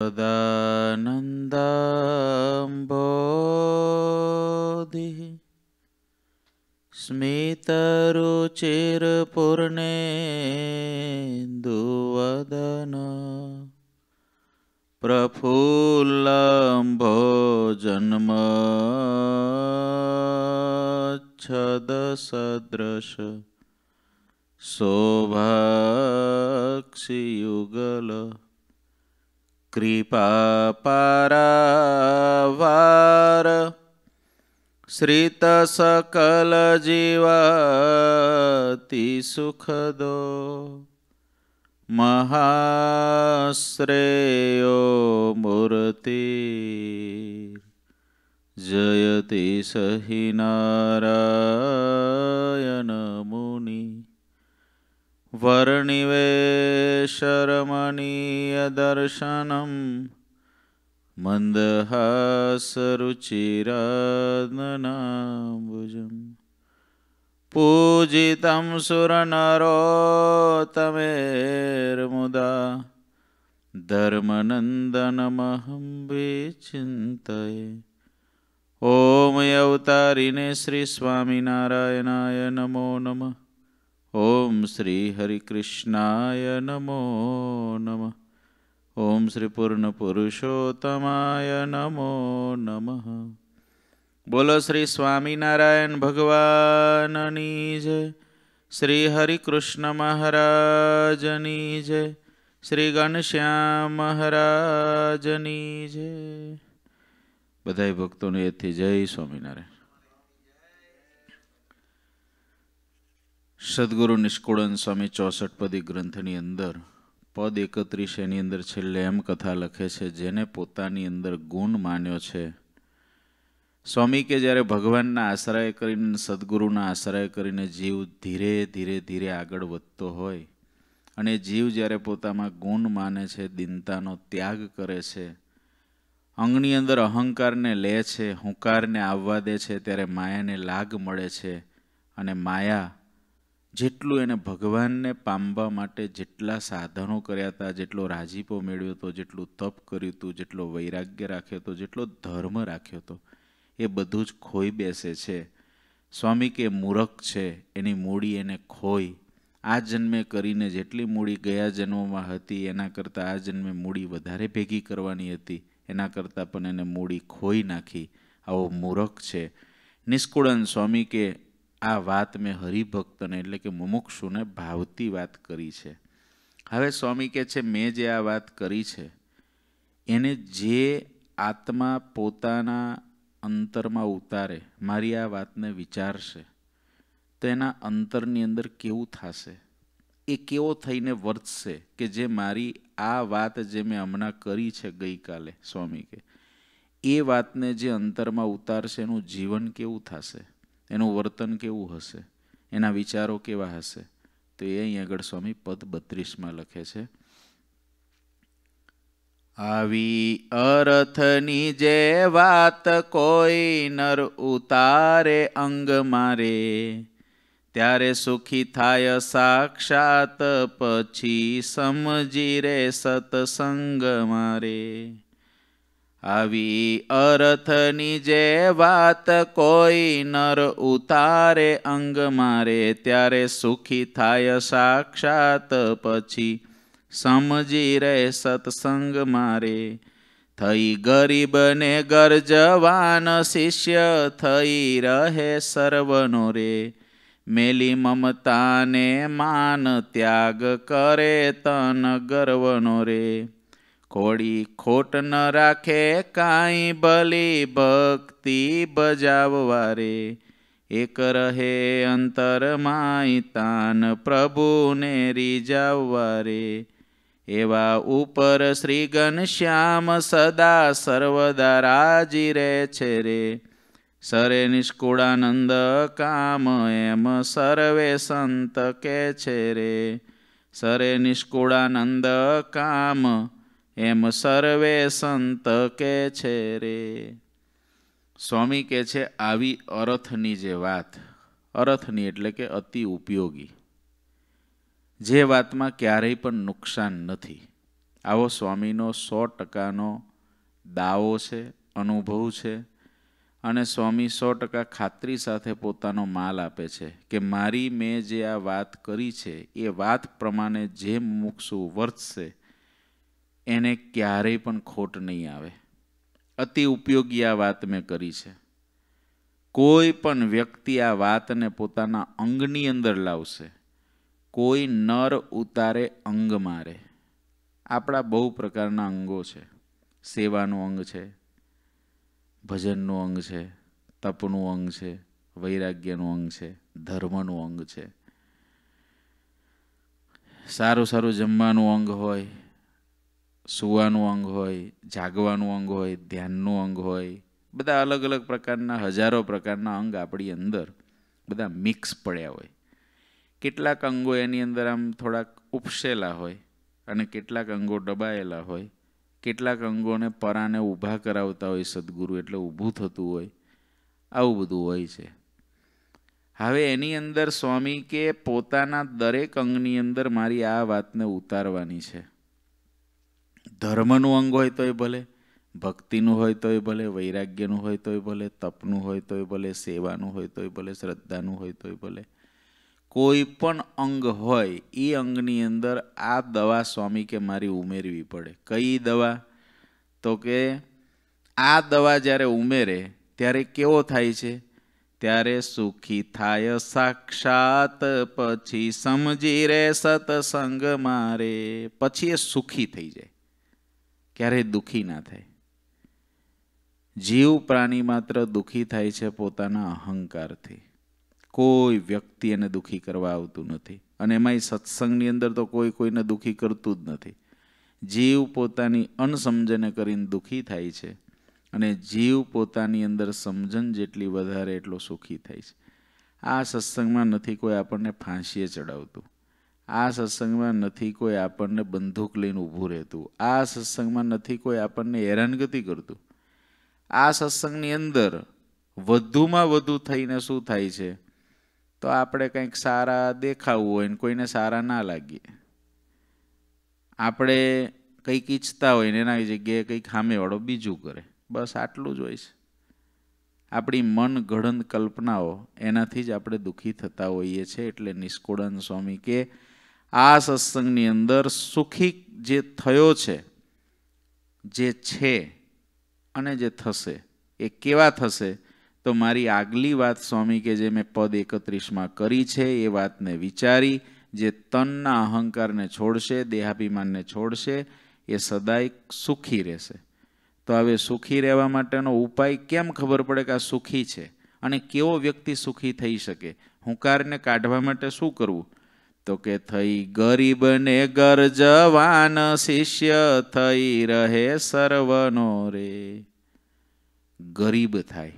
सदानन्दम्भोधिः स्मितरुचिरपूर्णेन्दुवदन प्रफुल्लम्भो जन्मच्छदसदृश शोभाक्षियुगल કૃપા પારાવાર શ્રીત સકલ જીવાતિ સુખદો મહાશ્રેયો મૂર્તિ જયતિ સહિ નારાયણ મુનિ वर्णिवेशरमणीयदर्शनं मन्दहासरुचिराननाम्बुजम् पूजितं सुरनरोतमेर्मुदा धर्मनन्दनमहं विचिन्तये ॐ अवतारिणे श्रीस्वामिनारायणाय नमो नमः ઓમ શ્રી હરિકૃષ્ણાય નમો નમઃ. ઓમ શ્રી પૂર્ણ પુરુષોત્તમાય નમો નમઃ. બોલો શ્રી સ્વામિનારાયણ ભગવાનની જય. શ્રી હરિકૃષ્ણ મહારાજની જય. શ્રી ઘનશ્યામ મહારાજની જય. બધાય ભક્તોને એથી જય સ્વામિનારાયણ. સદગુરુ નિષ્કુળન સ્વામી ચોસઠ પદી ગ્રંથની અંદર, પદ એકત્રીસ એની અંદર છેલ્લે એમ કથા લખે છે, જેને પોતાની અંદર ગુણ માન્યો છે. સ્વામી કે જ્યારે ભગવાનના આશ્રય કરીને, સદગુરુના આશ્રય કરીને જીવ ધીરે ધીરે ધીરે આગળ વધતો હોય અને જીવ જ્યારે પોતામાં ગુણ માને છે, દિનતાનો ત્યાગ કરે છે, અંગની અંદર અહંકારને લે છે, હુંકારને આવવા દે છે, ત્યારે માયાને લાગ મળે છે અને માયા જેટલું એને ભગવાનને પામવા માટે જેટલા સાધનો કર્યા હતા, જેટલો રાજીપો મેળવ્યો હતો, જેટલું તપ કર્યું હતું, જેટલો વૈરાગ્ય રાખ્યો હતો, જેટલો ધર્મ રાખ્યો હતો, એ બધું જ ખોઈ બેસે છે. સ્વામી કે મૂરખ છે, એની મૂડી એને ખોઈ. આ જન્મે કરીને જેટલી મૂડી ગયા જન્મમાં હતી, એના કરતાં આ જન્મે મૂડી વધારે ભેગી કરવાની હતી. એના કરતાં પણ એને મૂડી ખોઈ નાખી. આવો મૂરખ છે. નિષ્કુળન સ્વામી કે આ વાત મેં હરિભક્તને એટલે કે મુમુક્ષુને ભાવતી વાત કરી છે. હવે સ્વામી કે છે, મેં જે આ વાત કરી છે, એને જે આત્મા પોતાના અંતરમાં ઉતારે, મારી આ વાતને વિચારશે, તો એના અંતરની અંદર કેવું થશે? એ કેવો થઈને વર્તશે કે જે મારી આ વાત જે મેં હમણાં કરી છે ગઈકાલે? સ્વામી કે એ વાતને જે અંતરમાં ઉતારશે, એનું જીવન કેવું થશે? એનું વર્તન કેવું હશે? એના વિચારો કેવા હશે? તો એ અહીં આગળ સ્વામી પદ બત્રીસમાં લખે છે. આવી અરથની જે વાત કોઈ નર ઉતારે અંગ મારે, ત્યારે સુખી થાય સાક્ષાત પછી સમજી રે સતસંગ મારે. આવી અરથની જે વાત કોઈ નર ઉતારે, અંગ મારે ત્યારે સુખી થાય સાક્ષાત પછી. સમજી રે સત્સંગ મારે. થઈ ગરીબને ગરજવાન શિષ્ય થઈ રહે સર્વનો રે. મેલી મમતાને માન ત્યાગ કરે તન ગર્વનો રે. કોડી ખોટ ન રાખે કાંઈ ભલી ભક્તિ બજાવવા રે એક રહે અંતરમાય તાન પ્રભુને રીજાવવા રે એવા ઉપર શ્રી ઘનશ્યામ સદા સર્વદા રાજી રહે છે રે. સરે નિષ્કુળાનંદ કામ એમ સર્વે સંત કે છે રે. સરે નિષ્કુળાનંદ કામ એમ સર્વે સંત કે છે રે? સ્વામી કહે છે, આવી અરથની જે વાત. અરથની એટલે કે અતિ ઉપયોગી. જે વાતમાં ક્યારેય પણ નુકસાન નથી. આવો સ્વામીનો સો ટકાનો દાવો છે, અનુભવ છે, અને સ્વામી સો ટકા ખાતરી સાથે પોતાનો માલ આપે છે કે મારી મેં જે આ વાત કરી છે, એ વાત પ્રમાણે જે મુક્ષુ વર્તશે એને ક્યારેય પણ ખોટ નહીં આવે. અતિ ઉપયોગી આ વાત મેં કરી છે. કોઈ પણ વ્યક્તિ આ વાતને પોતાના અંગની અંદર લાવશે. કોઈ નર ઉતારે અંગ મારે. આપણા બહુ પ્રકારના અંગો છે. સેવાનું અંગ છે. ભજનનું અંગ છે. તપનું અંગ છે. વૈરાગ્યનું અંગ છે. ધર્મનું અંગ છે. સારું સારું જમવાનું અંગ હોય. સુવાનું અંગ હોય, જાગવાનું અંગ હોય, ધ્યાનનું અંગ હોય, બધા અલગ અલગ પ્રકારના, હજારો પ્રકારના અંગ આપણી અંદર બધા મિક્સ પડ્યા હોય. કેટલાક અંગો એની અંદર આમ થોડાક ઉપસેલા હોય અને કેટલાક અંગો દબાયેલા હોય. કેટલાક અંગોને પરાને ઊભા કરાવતા હોય સદગુરુ એટલે ઊભું થતું હોય. આવું બધું હોય છે. હવે એની અંદર સ્વામી કે પોતાના દરેક અંગની અંદર મારી આ વાતને ઉતારવાની છે. ધર્મનું અંગ હોય તોય ભલે, ભક્તિનું હોય તોય ભલે, વૈરાગ્યનું હોય તોય ભલે, તપનું હોય તોય ભલે, સેવાનું હોય તોય ભલે, શ્રદ્ધાનું હોય તોય ભલે. કોઈ પણ અંગ હોય એ અંગની અંદર આ દવા સ્વામી કે મારી ઉમેરવી પડે. કઈ દવા? તો કે આ દવા જ્યારે ઉમેરે, ત્યારે કેવો થાય છે? ત્યારે સુખી થાય સાક્ષાત, પછી સમજી રે સતસંગ મારે. પછી એ સુખી થઈ જાય. ક્યારેય દુઃખી ના થાય. જીવ પ્રાણી માત્ર દુઃખી થાય છે પોતાના અહંકારથી. કોઈ વ્યક્તિ એને દુઃખી કરવા આવતું નથી અને એમાંય સત્સંગની અંદર તો કોઈ કોઈને દુઃખી કરતું જ નથી. જીવ પોતાની અણસમજને કરીને દુઃખી થાય છે અને જીવ પોતાની અંદર સમજણ જેટલી વધારે એટલો સુખી થાય છે. આ સત્સંગમાં નથી કોઈ આપણને ફાંસીએ ચડાવતું. આ સત્સંગમાં નથી કોઈ આપણને બંદૂક લઈને ઊભું રહેતું. આ સત્સંગમાં નથી કોઈ આપણને હેરાનગતિ કરતું. આ સત્સંગની અંદર વધુમાં વધુ થઈને શું થાય છે? તો આપણે કંઈક સારા દેખાવું હોય ને કોઈને સારા ના લાગીએ. આપણે કંઈક ઈચ્છતા હોય ને એના જગ્યાએ કંઈક સામેવાળો બીજું કરે. બસ આટલું જ હોય છે. આપણી મન ઘડન કલ્પનાઓ એનાથી જ આપણે દુઃખી થતા હોઈએ છીએ એટલે નિષ્કુળન સ્વામી કે આ સત્સંગની અંદર સુખી જે થયો છે, જે છે અને જે થશે, એ કેવા થશે, તો મારી આગલી વાત સ્વામી કે જે મેં પદ એકત્રીસમાં કરી છે, એ વાતને વિચારી, જે તનના અહંકારને છોડશે, દેહાભિમાનને છોડશે, એ સદાય સુખી રહેશે. તો હવે સુખી રહેવા માટેનો ઉપાય કેમ ખબર પડે કે આ સુખી છે? અને કેવો વ્યક્તિ સુખી થઈ શકે? હુંકારને કાઢવા માટે શું કરવું? તો કે થઈ ગરીબ ને ગરજવાન શિષ્ય થઈ રહે સર્વનો રે. ગરીબ થાય,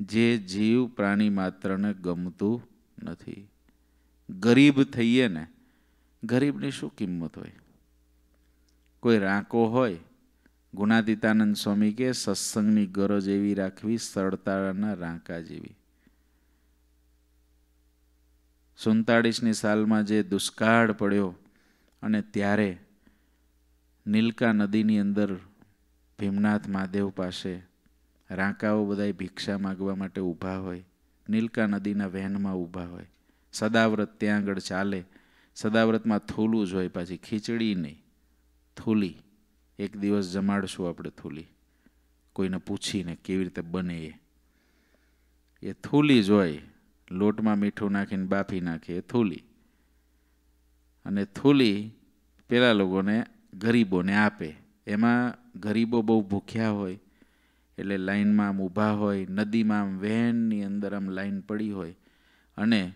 જે જીવ પ્રાણી માત્રને ગમતું નથી. ગરીબ થઈએ ને, ગરીબની શું કિંમત હોય? કોઈ રાંકો હોય, ગુણાતીતાનંદ સ્વામી કે સત્સંગની ગરજ એવી રાખવી સરળતાના રાંકા જેવી. સુડતાળીસની સાલમાં જે દુષ્કાળ પડ્યો અને ત્યારે નીલકા નદીની અંદર ભીમનાથ મહાદેવ પાસે રાંકાઓ બધાય ભિક્ષા માગવા માટે ઊભા હોય, નીલકા નદીના વહેનમાં ઊભા હોય. સદાવ્રત ત્યાં આગળ ચાલે. સદાવ્રતમાં થૂલું જ હોય પાછી, ખીચડી નહીં, થૂલી. એક દિવસ જમાડશું આપણે થૂલી. કોઈને પૂછીને કેવી રીતે બને એ. એ થૂલી જ હોય. લોટમાં મીઠું નાખીને બાફી નાખે એ થૂલી. અને થૂલી પેલા લોકોને ગરીબોને આપે. એમાં ગરીબો બહુ ભૂખ્યા હોય, એટલે લાઈનમાં આમ ઊભા હોય, નદીમાં આમ વહેણની અંદર આમ લાઈન પડી હોય, અને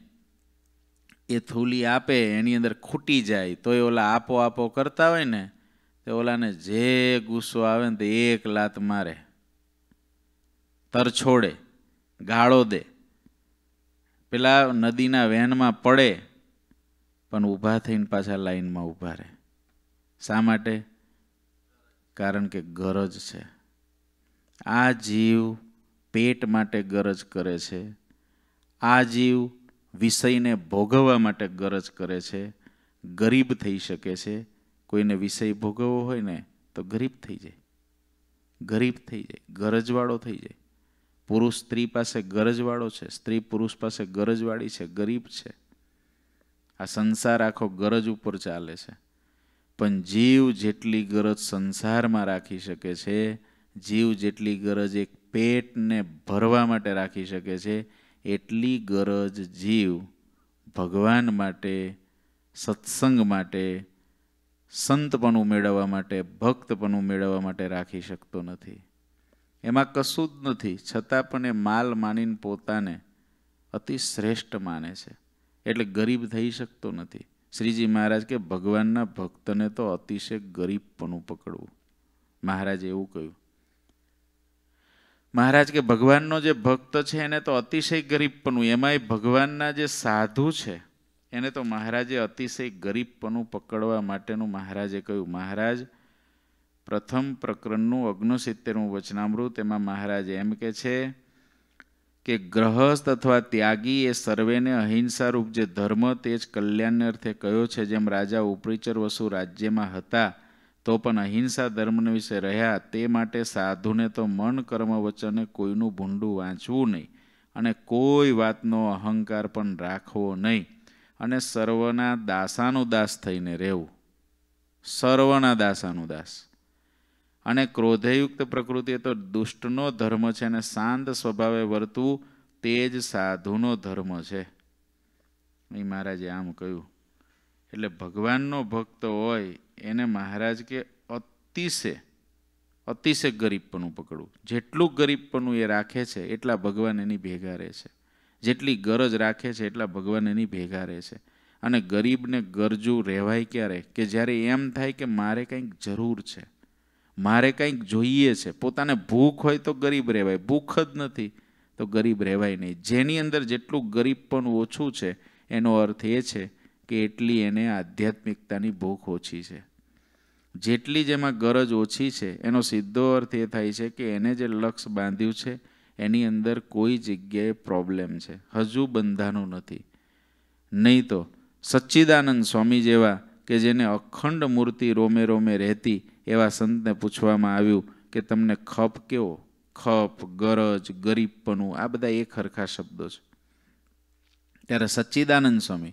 એ થૂલી આપે, એની અંદર ખૂટી જાય તો એ ઓલા આપો આપો કરતા હોય ને, તો ઓલાને જે ગુસ્સો આવે ને તે એક લાત મારે. તરછોડે, ગાળો દે. પેલા નદીના વેનમાં પડે, પણ ઊભા થઈને પાછા લાઈનમાં ઊભા રહે. શા માટે? કારણ કે ગરજ છે. આ જીવ પેટ માટે ગરજ કરે છે. આ જીવ વિષયને ભોગવવા માટે ગરજ કરે છે. ગરીબ થઈ શકે છે. કોઈને વિષય ભોગવવો હોય ને, તો ગરીબ થઈ જાય. ગરીબ થઈ જાય. ગરજવાળો થઈ જાય. પુરુષ સ્ત્રી પાસે ગરજવાળો છે, સ્ત્રી પુરુષ પાસે ગરજવાળી છે, ગરીબ છે. આ સંસાર આખો ગરજ ઉપર ચાલે છે. પણ જીવ જેટલી ગરજ સંસારમાં રાખી શકે છે, જીવ જેટલી ગરજ એક પેટને ભરવા માટે રાખી શકે છે, એટલી ગરજ જીવ ભગવાન માટે, સત્સંગ માટે સંતપણું મેળવવા માટે ભક્તપણું મેળવવા માટે રાખી શકતો નથી. એમાં કશું જ નથી, છતાં પણ એ માલ માનીને પોતાને અતિ શ્રેષ્ઠ માને છે. એટલે ગરીબ થઈ શકતો નથી. શ્રીજી મહારાજ કે ભગવાનના ભક્તને તો અતિશય ગરીબપણું પકડવું. મહારાજે એવું કહ્યું. મહારાજ કે ભગવાનનો જે ભક્ત છે એને તો અતિશય ગરીબપણું, એમાંય ભગવાનના જે સાધુ છે, એને તો મહારાજે અતિશય ગરીબપણું પકડવા માટેનું મહારાજે કહ્યું. મહારાજ પ્રથમ પ્રકરણનું ઓગણસિત્તેરમું વચનામૃત એમાં મહારાજ એમ કે છે કે ગ્રહસ્થ અથવા ત્યાગી એ સર્વેને અહિંસા રૂપ જે ધર્મ તે જ કલ્યાણને અર્થે કયો છે? જેમ રાજા ઉપરીચર વસુ રાજ્યમાં હતા, તો પણ અહિંસા ધર્મને વિશે રહ્યા, તે માટે સાધુને તો મન, કર્મ, વચને કોઈનું ભૂંડું વાંચવું નહીં અને કોઈ વાતનો અહંકાર પણ રાખવો નહીં અને સર્વના દાસાનું દાસ થઈને રહેવું. સર્વના દાસાનું દાસ અને ક્રોધયુક્ત પ્રકૃતિ તો દુષ્ટનો ધર્મ છે અને શાંત સ્વભાવે વર્તવું તે જ સાધુનો ધર્મ છે. એ મહારાજે આમ કહ્યું. એટલે ભગવાનનો ભક્ત હોય, એને મહારાજ કે અતિશે અતિશય ગરીબપણું પકડવું. જેટલું ગરીબપણું એ રાખે છે, એટલા ભગવાન એની ભેગા રહે છે. જેટલી ગરજ રાખે છે, એટલા ભગવાન એની ભેગા રહે છે. અને ગરીબને ગરજુ રહેવાય ક્યારે? કે જ્યારે એમ થાય કે મારે કંઈક જરૂર છે. મારે કંઈક જોઈએ છે. પોતાને ભૂખ હોય તો ગરીબ રહેવાય. ભૂખ જ નથી તો ગરીબ રહેવાય નહીં. જેની અંદર જેટલું ગરીબ પણ ઓછું છે, એનો અર્થ એ છે કે એટલી એને આધ્યાત્મિકતાની ભૂખ ઓછી છે. જેટલી જેમાં ગરજ ઓછી છે, એનો સીધો અર્થ એ થાય છે કે એને જે લક્ષ બાંધ્યું છે, એની અંદર કોઈ જગ્યાએ પ્રોબ્લેમ છે. હજુ બંધાનું નથી. નહીં તો સચ્ચિદાનંદ સ્વામી જેવા કે જેને અખંડ મૂર્તિ રોમે રોમે રહેતી એવા સંતને પૂછવામાં આવ્યું કે તમને ખપ કેવો? ખપ, ગરજ, ગરીબપણું, આ બધા એક હરખા શબ્દો છે. ત્યારે સચ્ચિદાનંદ સ્વામી,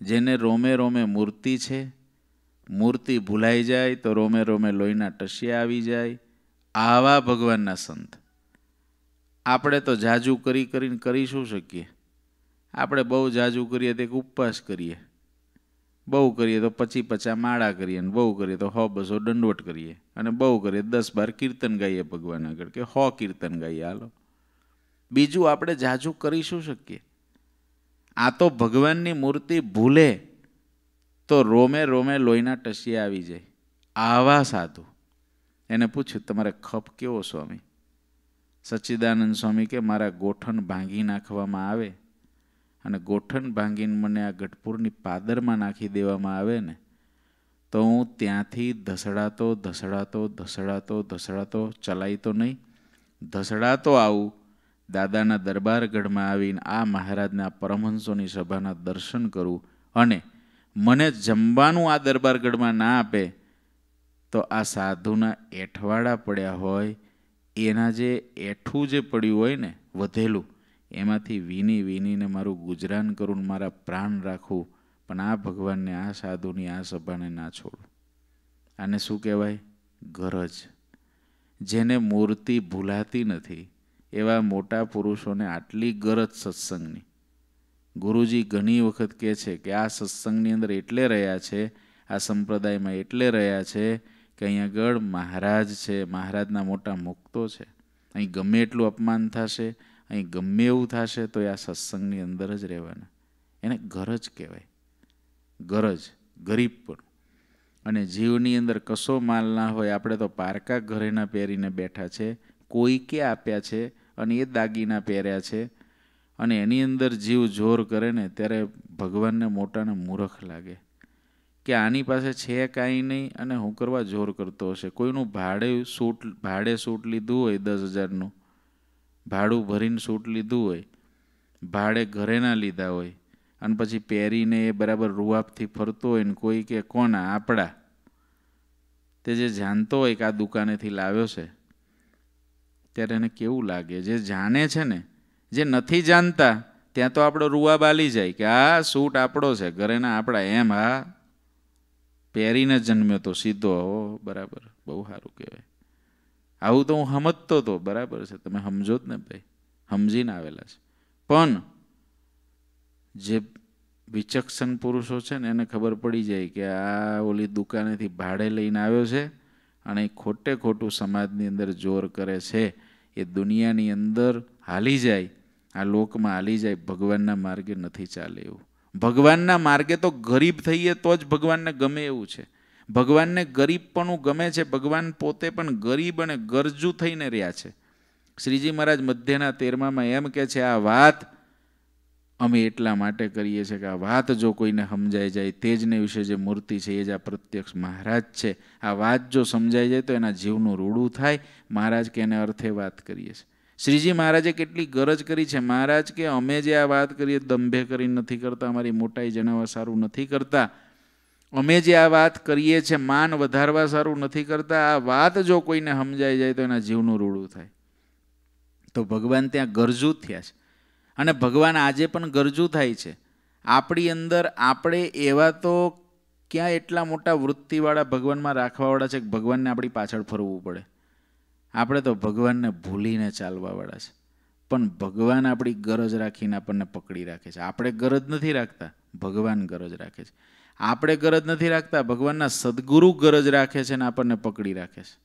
જેને રોમે રોમે મૂર્તિ છે, મૂર્તિ ભૂલાઈ જાય તો રોમે રોમે લોહીના ટસિયા આવી જાય, આવા ભગવાનના સંત. આપણે તો જાજુ કરી કરીને કરી શું શકીએ? આપણે બહુ જાજુ કરીએ તો એક ઉપવાસ કરીએ. બહુ કરીએ તો પચી પચા માળા કરીએ અને બહુ કરીએ તો હો બસો દંડવટ કરીએ. અને બહુ કરીએ દસ બાર કીર્તન ગાઈએ ભગવાન આગળ કે હો કીર્તન ગાઈએ. હાલો. બીજું આપણે જાજુ કરી શું શકીએ? આ તો ભગવાનની મૂર્તિ ભૂલે તો રોમે રોમે લોહીના ટસિયા આવી જાય. આવા સાધુ. એને પૂછ્યું, તમારે ખપ કેવો, સ્વામી? સચ્ચિદાનંદ સ્વામી કે મારા ગોઠણ ભાંગી નાખવામાં આવે? અને ગોઠણ ભાંગીને મને આ ગઢપુરની પાદરમાં નાખી દેવામાં આવે ને, તો હું ત્યાંથી ધસડાતો ધસડાતો ધસડાતો ધસડાતો ચલાય તો નહીં, ધસડાતો આવું દાદાના દરબારગઢમાં આવીને આ મહારાજના પરમહંસોની સભાના દર્શન કરું અને મને જમવાનું આ દરબારગઢમાં ના આપે, તો આ સાધુના એઠવાડા પડ્યા હોય, એના જે એઠું જે પડ્યું હોય ને, વધેલું એમાંથી વીની વીનીને મારું ગુજરાન કરું મારા પ્રાણ રાખવું પણ આ ભગવાનને, આ સાધુની, આ સભાને ના છોડું. આને શું કહેવાય? ગરજ. જેને મૂર્તિ ભૂલાતી નથી, એવા મોટા પુરુષોને આટલી ગરજ સત્સંગની. ગુરુજી ઘણી વખત કહે છે કે આ સત્સંગની અંદર એટલે રહ્યા છે, આ સંપ્રદાયમાં એટલે રહ્યા છે કે અહીંયા આગળ મહારાજ છે, મહારાજના મોટા મુક્તો છે. અહીં ગમે એટલું અપમાન થશે અહીં ગમે એવું થશે તો એ આ સત્સંગની અંદર જ રહેવાના. એને ગરજ કહેવાય. ગરજ, ગરીબ પણ. અને જીવની અંદર કશો માલ ના હોય, આપણે તો પારકા ઘરેના પહેરીને બેઠા છે, કોઈ કે આપ્યા છે અને એ દાગીના પહેર્યા છે અને એની અંદર જીવ જોર કરે ને ત્યારે ભગવાનને મોટાને મૂરખ લાગે. કે આની પાસે છે કાંઈ નહીં અને હું કરવા જોર કરતો હશે. કોઈનું ભાડે સૂટ ભાડે સૂટ લીધું હોય દસ હજારનું ભાડું ભરીને સૂટ લીધું હોય, ભાડે ઘરેના લીધા હોય, અને પછી પહેરીને એ બરાબર રૂઆબથી ફરતો હોય ને કોઈ કે કોના, આપણા. તે જે જાણતો હોય કે આ દુકાનેથી લાવ્યો છે, ત્યારે એને કેવું લાગે? જે જાણે છે ને, જે નથી જાણતા, ત્યાં તો આપણો રૂઆબ બાલી જાય કે આ સૂટ આપણો છે, ઘરેના આપણા, એમ હા પહેરીને જન્મ્યો તો સીધો, હો, બરાબર, બહુ સારું કહેવાય. આવું તો હું સમજતો હતો બરાબર છે, તમે સમજો જ ને ભાઈ, સમજીને આવેલા છે. પણ જે વિચક્ષણ પુરુષો છે ને, એને ખબર પડી જાય કે આ ઓલી દુકાનેથી ભાડે લઈને આવ્યો છે અને એ ખોટે ખોટું સમાજની અંદર જોર કરે છે. એ દુનિયાની અંદર હાલી જાય, આ લોકમાં હાલી જાય, ભગવાનના માર્ગે નથી ચાલે એવું. ભગવાનના માર્ગે તો ગરીબ થઈએ તો જ ભગવાનને ગમે એવું છે. ભગવાનને ગરીબપણું ગમે છે, ભગવાન પોતે પણ ગરીબ અને ગરજુ થઈને રહ્યા છે. શ્રીજી મહારાજ મધ્યના તેરમામાં એમ કે છે, આ વાત અમે એટલા માટે કરીએ છીએ કે આ વાત જો કોઈને સમજાઈ જાય તેજને વિશે જે મૂર્તિ છે, એ જ આ પ્રત્યક્ષ મહારાજ છે. આ વાત જો સમજાઈ જાય તો એના જીવનું રૂડું થાય. મહારાજ કે એને અર્થે વાત કરીએ છીએ. શ્રીજી મહારાજે કેટલી ગરજ કરી છે. મહારાજ કે, અમે જે આ વાત કરીએ, દંભે કરી નથી કરતા, અમારી મોટાઈ જણાવવા સારું નથી કરતા. અમે જે આ વાત કરીએ છીએ, માન વધારવા સારું નથી કરતા, આ વાત જો કોઈને સમજાઈ જાય તો એના જીવનું રૂડું થાય. તો ભગવાન ત્યાં ગરજુ થયા છે. અને ભગવાન આજે પણ ગરજુ થાય છે. આપણી અંદર આપણે એવા તો ક્યાં એટલા મોટા વૃત્તિવાળા ભગવાનમાં રાખવાવાળા છે કે ભગવાનને આપણી પાછળ ફરવું પડે. આપણે તો ભગવાનને ભૂલીને ચાલવાવાળા છે. પણ ભગવાન આપણી ગરજ રાખીને આપણને પકડી રાખે છે. આપણે ગરજ નથી રાખતા. ભગવાન ગરજ રાખે છે. આપણે ગરજ નથી રાખતા, ભગવાનના સદગુરુ ગરજ રાખે છે ને આપણને પકડી રાખે છે.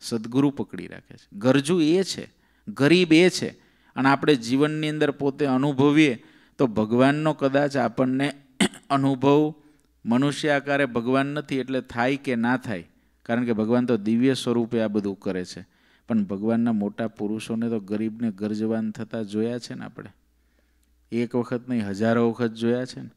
સદગુરુ પકડી રાખે છે. ગરજુ એ છે, ગરીબ એ છે. અને આપણે જીવનની અંદર પોતે અનુભવીએ તો ભગવાનનો કદાચ આપણને અનુભવ મનુષ્ય આકારે ભગવાન નથી એટલે થાય કે ના થાય. કારણ કે ભગવાન તો દિવ્ય સ્વરૂપે આ બધું કરે છે. પણ ભગવાનના મોટા પુરુષોને તો ગરીબને ગરજવાન થતાં જોયા છે ને આપણે? એક વખત નહીં, હજારો વખત જોયા છે ને?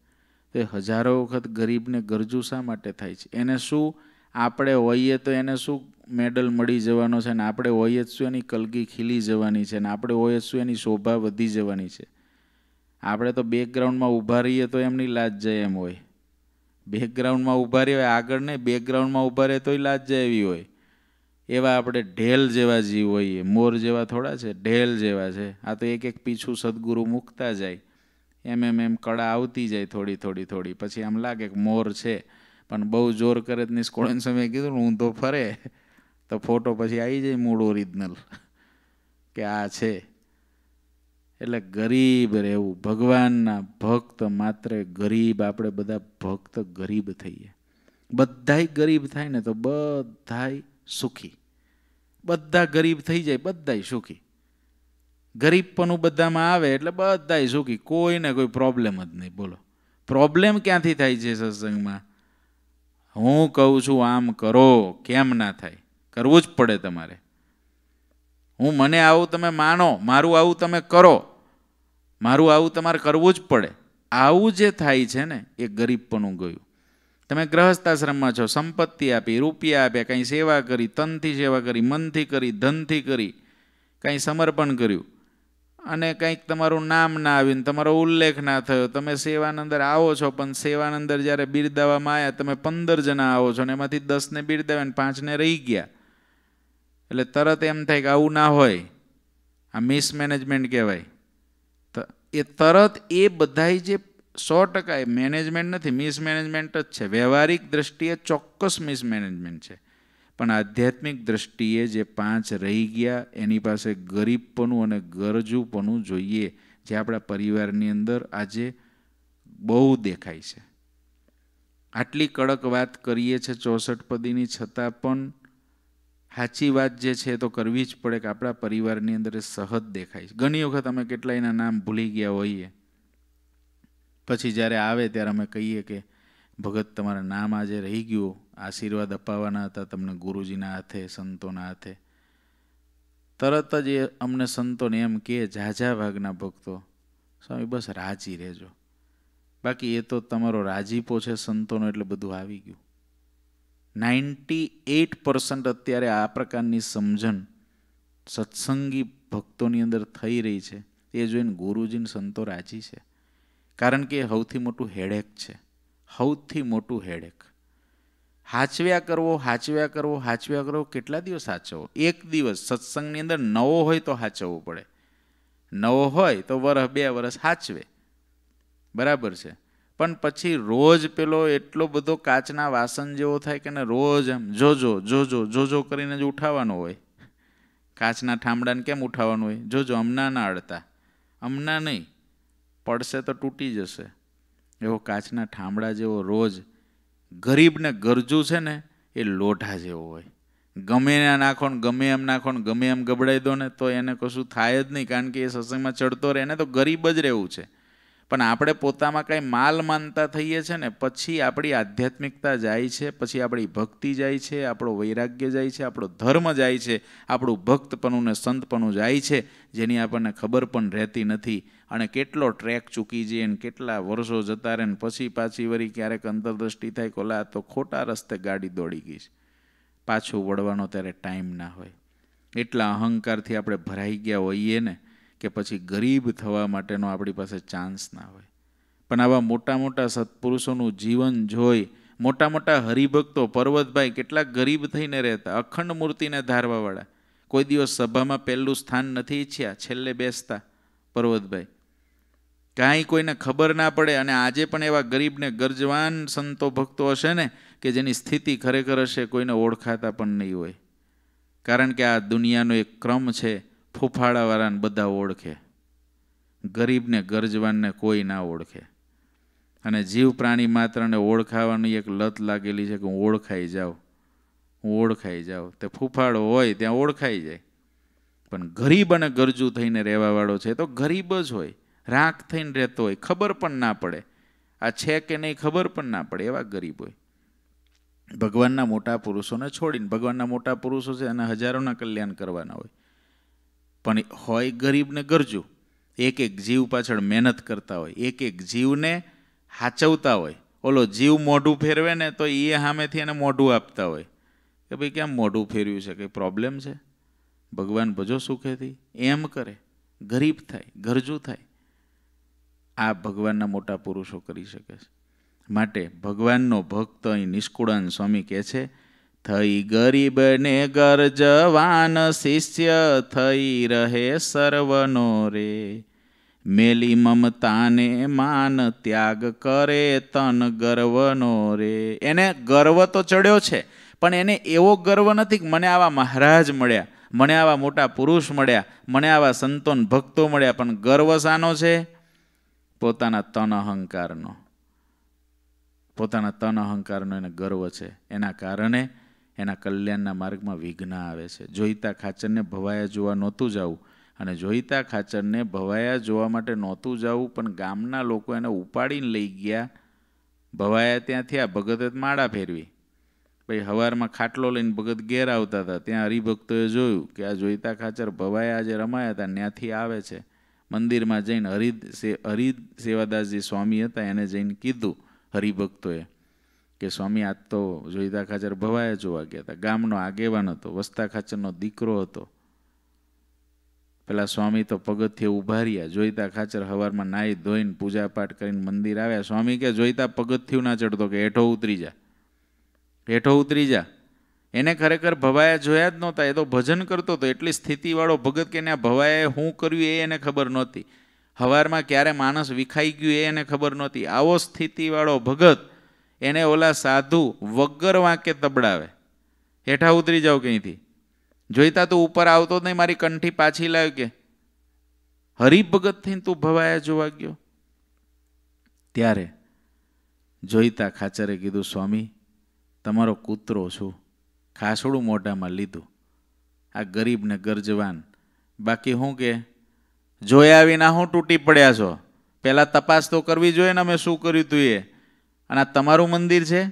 તો હજારો વખત ગરીબને ગરજુ શા માટે થાય છે? એને શું આપણે હોઈએ તો એને શું મેડલ મળી જવાનો છે ને આપણે હોઈએ શું એની કલગી ખીલી જવાની છે ને આપણે હોઈએ શું એની શોભા વધી જવાની છે? આપણે તો બેકગ્રાઉન્ડમાં ઊભા રહીએ તો એમની લાજ જાય એમ હોય. બેકગ્રાઉન્ડમાં ઊભા રહીએ આગળ નહીં, બેકગ્રાઉન્ડમાં ઊભા રહે તોય લાજ જાય એવી હોય. એવા આપણે ઢેલ જેવા જીવ હોઈએ. મોર જેવા થોડા છે, ઢેલ જેવા છે. આ તો એક એક પીછું સદગુરુ મૂકતા જાય. એમ એમ એમ કળા આવતી જાય થોડી થોડી થોડી. પછી આમ લાગે કે મોર છે. પણ બહુ જોર કરે જ નિષ્કોળન સમયે કીધું હું ઊંધો ફરે. તો ફોટો પછી આવી જાય મૂળ ઓરિજિનલ. કે આ છે. એટલે ગરીબ રહેવું ભગવાનના ભક્ત માત્ર ગરીબ, આપણે બધા ભક્ત ગરીબ થઈએ. બધાય ગરીબ થાય ને તો બધાય સુખી. બધા ગરીબ થઈ જાય, બધાય સુખી. ગરીબપણું બધામાં આવે એટલે બધાય સુખી કોઈને કોઈ પ્રોબ્લેમ જ નહીં. બોલો. પ્રોબ્લેમ ક્યાંથી થાય છે સત્સંગમાં? હું કહું છું, આમ કરો. કેમ ના થાય? કરવું જ પડે તમારે. હું મને આવું તમે માનો, મારું આવું તમે કરો. મારું આવું તમારે કરવું જ પડે. આવું જે થાય છે ને, એ ગરીબપણું ગયું. તમે ગ્રહસ્થાશ્રમમાં છો, સંપત્તિ આપી, રૂપિયા આપ્યા, કંઈ સેવા કરી, તનથી સેવા કરી, મનથી કરી, ધનથી કરી, કંઈ સમર્પણ કર્યું. અને કંઈક તમારું નામ ના આવ્યું તમારો ઉલ્લેખ ના થયો, તમે સેવાના અંદર આવો છો, પણ સેવાના અંદર જ્યારે બિરદાવવામાં આવ્યા, તમે પંદર જણા આવો છો ને એમાંથી દસને બિરદાવ્યા ને પાંચને રહી ગયા. એટલે તરત એમ થાય કે આવું ના હોય. આ મિસમેનેજમેન્ટ કહેવાય. તો, એ તરત એ બધાય જે સો ટકા એ મેનેજમેન્ટ નથી, મિસમેનેજમેન્ટ જ છે. વ્યવહારિક દ્રષ્ટિએ ચોક્કસ મિસમેનેજમેન્ટ છે. પણ આધ્યાત્મિક દ્રષ્ટિએ જે પાંચ રહી ગયા, એની પાસે ગરીબપણું અને ગરજુપણું જોઈએ, જે આપણા પરિવારની અંદર આજે બહુ દેખાય છે. આટલી કડક વાત કરીએ છીએ ચોસઠ પદીની, છતાં પણ સાચી વાત જે છે તો કરવી જ પડે કે આપણા પરિવારની અંદર એ સહજ દેખાય છે. ઘણી વખત અમે કેટલાયના નામ ભૂલી ગયા હોઈએ. પછી જ્યારે આવે ત્યારે અમે કહીએ કે ભગત તમારા નામ આજે રહી ગયું, આશીર્વાદ અપાવવાના હતા તમને ગુરુજીના હાથે, સંતોના હાથે. તરત જ એ અમને સંતોને એમ કે ઝાઝા ભાગના ભક્તો, સ્વામી બસ રાજી રહેજો. બાકી એ તો તમારો રાજીપો છે સંતોનો એટલે બધું આવી ગયું. નાઇન્ટી એટ પર્સન્ટ અત્યારે આ પ્રકારની સમજણ સત્સંગી ભક્તોની અંદર થઈ રહી છે. એ જોઈને ગુરુજીને સંતો રાજી છે. કારણ કે એ સૌથી મોટું હેડેક છે. સૌથી મોટું હેડેક હાચવ્યા કરવો હાચવ્યા કરવો હાચવ્યા કરવો, કેટલા દિવસ હાચવો એક દિવસ. સત્સંગની અંદર નવો હોય તો હાચવવો પડે. નવો હોય તો વરસ બે વરસ હાચવે. બરાબર છે. પણ પછી રોજ પેલો એટલો બધો કાચના વાસણ જેવો થાય કે ને રોજ એમ જોજો જોજો જોજો કરીને જ ઉઠાવવાનો હોય. કાચના ઠામડાને કેમ ઉઠાવવાનું હોય? જોજો હમણાં ના અડતા. હમણાં નહીં. પડશે તો તૂટી જશે. એવો કાચના ઠામડા જેવો રોજ ગરીબને ગરજુ છે ને, એ લોઢા જેવો હોય. ગમે એના નાખો ને, ગમે એમ નાખો ને, ગમે એમ ગબડાઈ દો ને, તો એને કશું થાય જ નહીં, કારણ કે એ સત્સંગમાં ચડતો રહે. એને તો ગરીબ જ રહેવું છે. પણ આપણે પોતામાં કાંઈ માલ માનતા થઈએ છીએ ને, પછી આપણી આધ્યાત્મિકતા જાય છે, પછી આપણી ભક્તિ જાય છે, આપણો વૈરાગ્ય જાય છે, આપણો ધર્મ જાય છે, આપણું ભક્તપણું ને સંતપણું જાય છે, જેની આપણને ખબર પણ રહેતી નથી. અને કેટલો ટ્રેક ચૂકી જઈએ ને, કેટલા વર્ષો જતા રહે ને, પછી પાછી વળી ક્યારેક અંતરદ્રષ્ટિ થાય કોલા તો ખોટા રસ્તે ગાડી દોડી ગઈ છે. પાછું વળવાનો ત્યારે ટાઈમ ના હોય. એટલા અહંકારથી આપણે ભરાઈ ગયા હોઈએ ને કે પછી ગરીબ થવા માટેનો આપણી પાસે ચાન્સ ના હોય. પણ આવા મોટા મોટા સત્પુરુષોનું જીવન જોઈ, મોટા મોટા હરિભક્તો, પર્વતભાઈ કેટલાક ગરીબ થઈને રહેતા, અખંડ મૂર્તિને ધારવાવાળા. કોઈ દિવસ સભામાં પહેલું સ્થાન નથી ઈચ્છ્યા, છેલ્લે બેસતા. પર્વતભાઈ, કાંઈ કોઈને ખબર ના પડે અને આજે પણ એવા ગરીબને ગરજવાન સંતો ભક્તો હશે ને કે જેની સ્થિતિ ખરેખર હશે કોઈને ઓળખાતા પણ નહીં હોય. કારણ કે આ દુનિયાનો એક ક્રમ છે ફૂફાડાવાળાને બધા ઓળખે. ગરીબને, ગરજવાનને કોઈ ના ઓળખે. અને જીવ પ્રાણી માત્રને ઓળખાવાની એક લત લાગેલી છે કે હું ઓળખાઈ જાઉં. હું ઓળખાઈ જાઉં. તે ફૂફાળો હોય ત્યાં ઓળખાઈ જાય. પણ ગરીબ અને ગરજુ થઈને રહેવાવાળો છે તો ગરીબ જ હોય. રાખ થઈને રહેતો હોય. ખબર પણ ના પડે. આ છે કે નહીં ખબર પણ ના પડે. એવા ગરીબ હોય. ભગવાનના મોટા પુરુષોને છોડીને ભગવાનના મોટા પુરુષો છે અને હજારોના કલ્યાણ કરવાના હોય. પણ હોય ગરીબને ગરજુ. એક એક જીવ પાછળ મહેનત કરતા હોય, એક એક જીવને હાચવતા હોય. ઓલો જીવ મોઢું ફેરવે ને તો એ સામેથી એને મોઢું આપતા હોય. કે ભાઈ કેમ મોઢું ફેરવ્યું છે? કંઈ પ્રોબ્લેમ છે? ભગવાન ભજો સુખેથી. એમ કરે. ગરીબ થાય, ગરજુ થાય. આ ભગવાનના મોટા પુરુષો કરી શકે છે. માટે ભગવાનનો ભક્ત અહીં નિષ્કુળાન સ્વામી કહે છે થઈ ગરીબને ગરજવાન શિષ્ય થઈ રહે સર્વનો રે. મેલી મમતાને માન ત્યાગ કરે તન ગર્વનો રે. એને ગર્વ તો ચડ્યો છે, પણ એને એવો ગર્વ નથી કે મને આવા મહારાજ મળ્યા, મને આવા મોટા પુરુષ મળ્યા, મને આવા સંતોન ભક્તો મળ્યા, પણ ગર્વ શાનો છે? પોતાના તન અહંકારનો. પોતાના તન અહંકારનો એને ગર્વ છે. એના કારણે એના કલ્યાણના માર્ગમાં વિઘ્ન આવે છે. જોઈતા ખાચરને ભવાયા જોવા નહોતું જવું અને જોઈતા ખાચરને ભવાયા જોવા માટે નહોતું જવું, પણ ગામના લોકો એને ઉપાડીને લઈ ગયા. ભવાયા ત્યાં થયા, ભગતે માળા ફેરવી. પછી હવારમાં ખાટલો લઈને ભગત ઘેર આવતા હતા. ત્યાં હરિભક્તોએ જોયું કે આ જોઈતા ખાચર ભવાયા આજે રમાયા હતા ત્યાંથી આવે છે. મંદિરમાં જઈને હરિદ હરિદ સેવાદાસજી સ્વામી હતા, એને જઈને કીધું હરિભક્તોએ કે સ્વામી, આજ તો જોઈતા ખાચર ભવાએ જોવા ગયા હતા. ગામનો આગેવાન હતો, વસ્તા ખાચરનો દીકરો હતો. પેલા સ્વામી તો પગથિયે ઊભા રહ્યા, જોઈતા ખાચર હવારમાં નાહી ધોઈને પૂજાપાઠ કરીને મંદિર આવ્યા. સ્વામી કે, જોઈતા પગથિયું ના ચડતો કે, હેઠો ઉતરી જા. હેઠો ઉતરી જા. એને ખરેખર ભવાએ જોયા જ નહોતા. એ તો ભજન કરતો હતો. એટલી સ્થિતિવાળો ભગત કે ને ભવાએ શું કર્યું એ એને ખબર નહોતી. હવારમાં ક્યારે માણસ વિખાઈ ગયું એ એને ખબર નહોતી. આવો સ્થિતિવાળો ભગત એને ઓલા સાધુ વગર વાંકે તબડાવે. હેઠા ઉતરી જાઓ કંઈથી જોઈતા તું ઉપર આવતો જ નહીં, મારી કંઠી પાછી લાવ કે, હરિભગત થઈને તું ભવાયા જોવા ગયો? ત્યારે જોઈતા ખાચરે કીધું, સ્વામી, તમારો કૂતરો છું, ખાસડું મોઢામાં લીધું. આ ગરીબ ને ગરજવાન. બાકી હું કે, જોયા વિના હું તૂટી પડ્યા છો. પહેલાં તપાસ તો કરવી જોઈએ ને અમે શું કર્યું તું એ? અને તમારું મંદિર છે?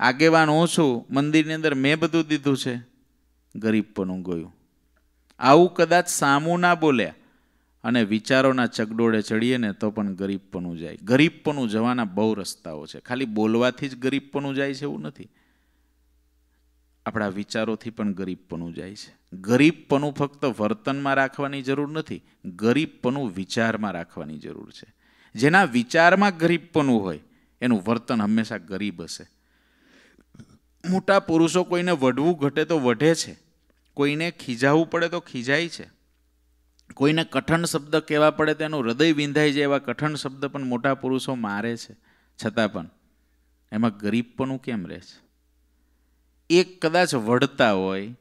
આગેવાન હું છું, મંદિરની અંદર મેં બધું દીધું છે. ગરીબપણું ગયું. આવું કદાચ સામું ના બોલ્યા અને વિચારોના ચગડોળે ચડીએ ને તો પણ ગરીબપણું જાય. ગરીબપણું જવાના બહુ રસ્તાઓ છે. ખાલી બોલવાથી જ ગરીબપણું જાય છે એવું નથી. આપણા વિચારોથી પણ ગરીબપણું જાય છે. ગરીબપણું ફક્ત વર્તનમાં રાખવાની જરૂર નથી. ગરીબપણું વિચારમાં રાખવાની જરૂર છે. જેના વિચારમાં ગરીબપણું હોય એનું વર્તન હંમેશા ગરીબ હશે. મોટા પુરુષો કોઈને વઢવું ઘટે તો વઢે છે. કોઈને ખીજાવવું પડે તો ખીજાય છે. કોઈને કઠણ શબ્દ કહેવા પડે તો એનું હૃદય વિંધાઈ જાય એવા કઠણ શબ્દ પણ મોટા પુરુષો મારે છે. છતાં પણ એમાં ગરીબપણું કેમ રહે છે? એ કદાચ વઢતા હોય,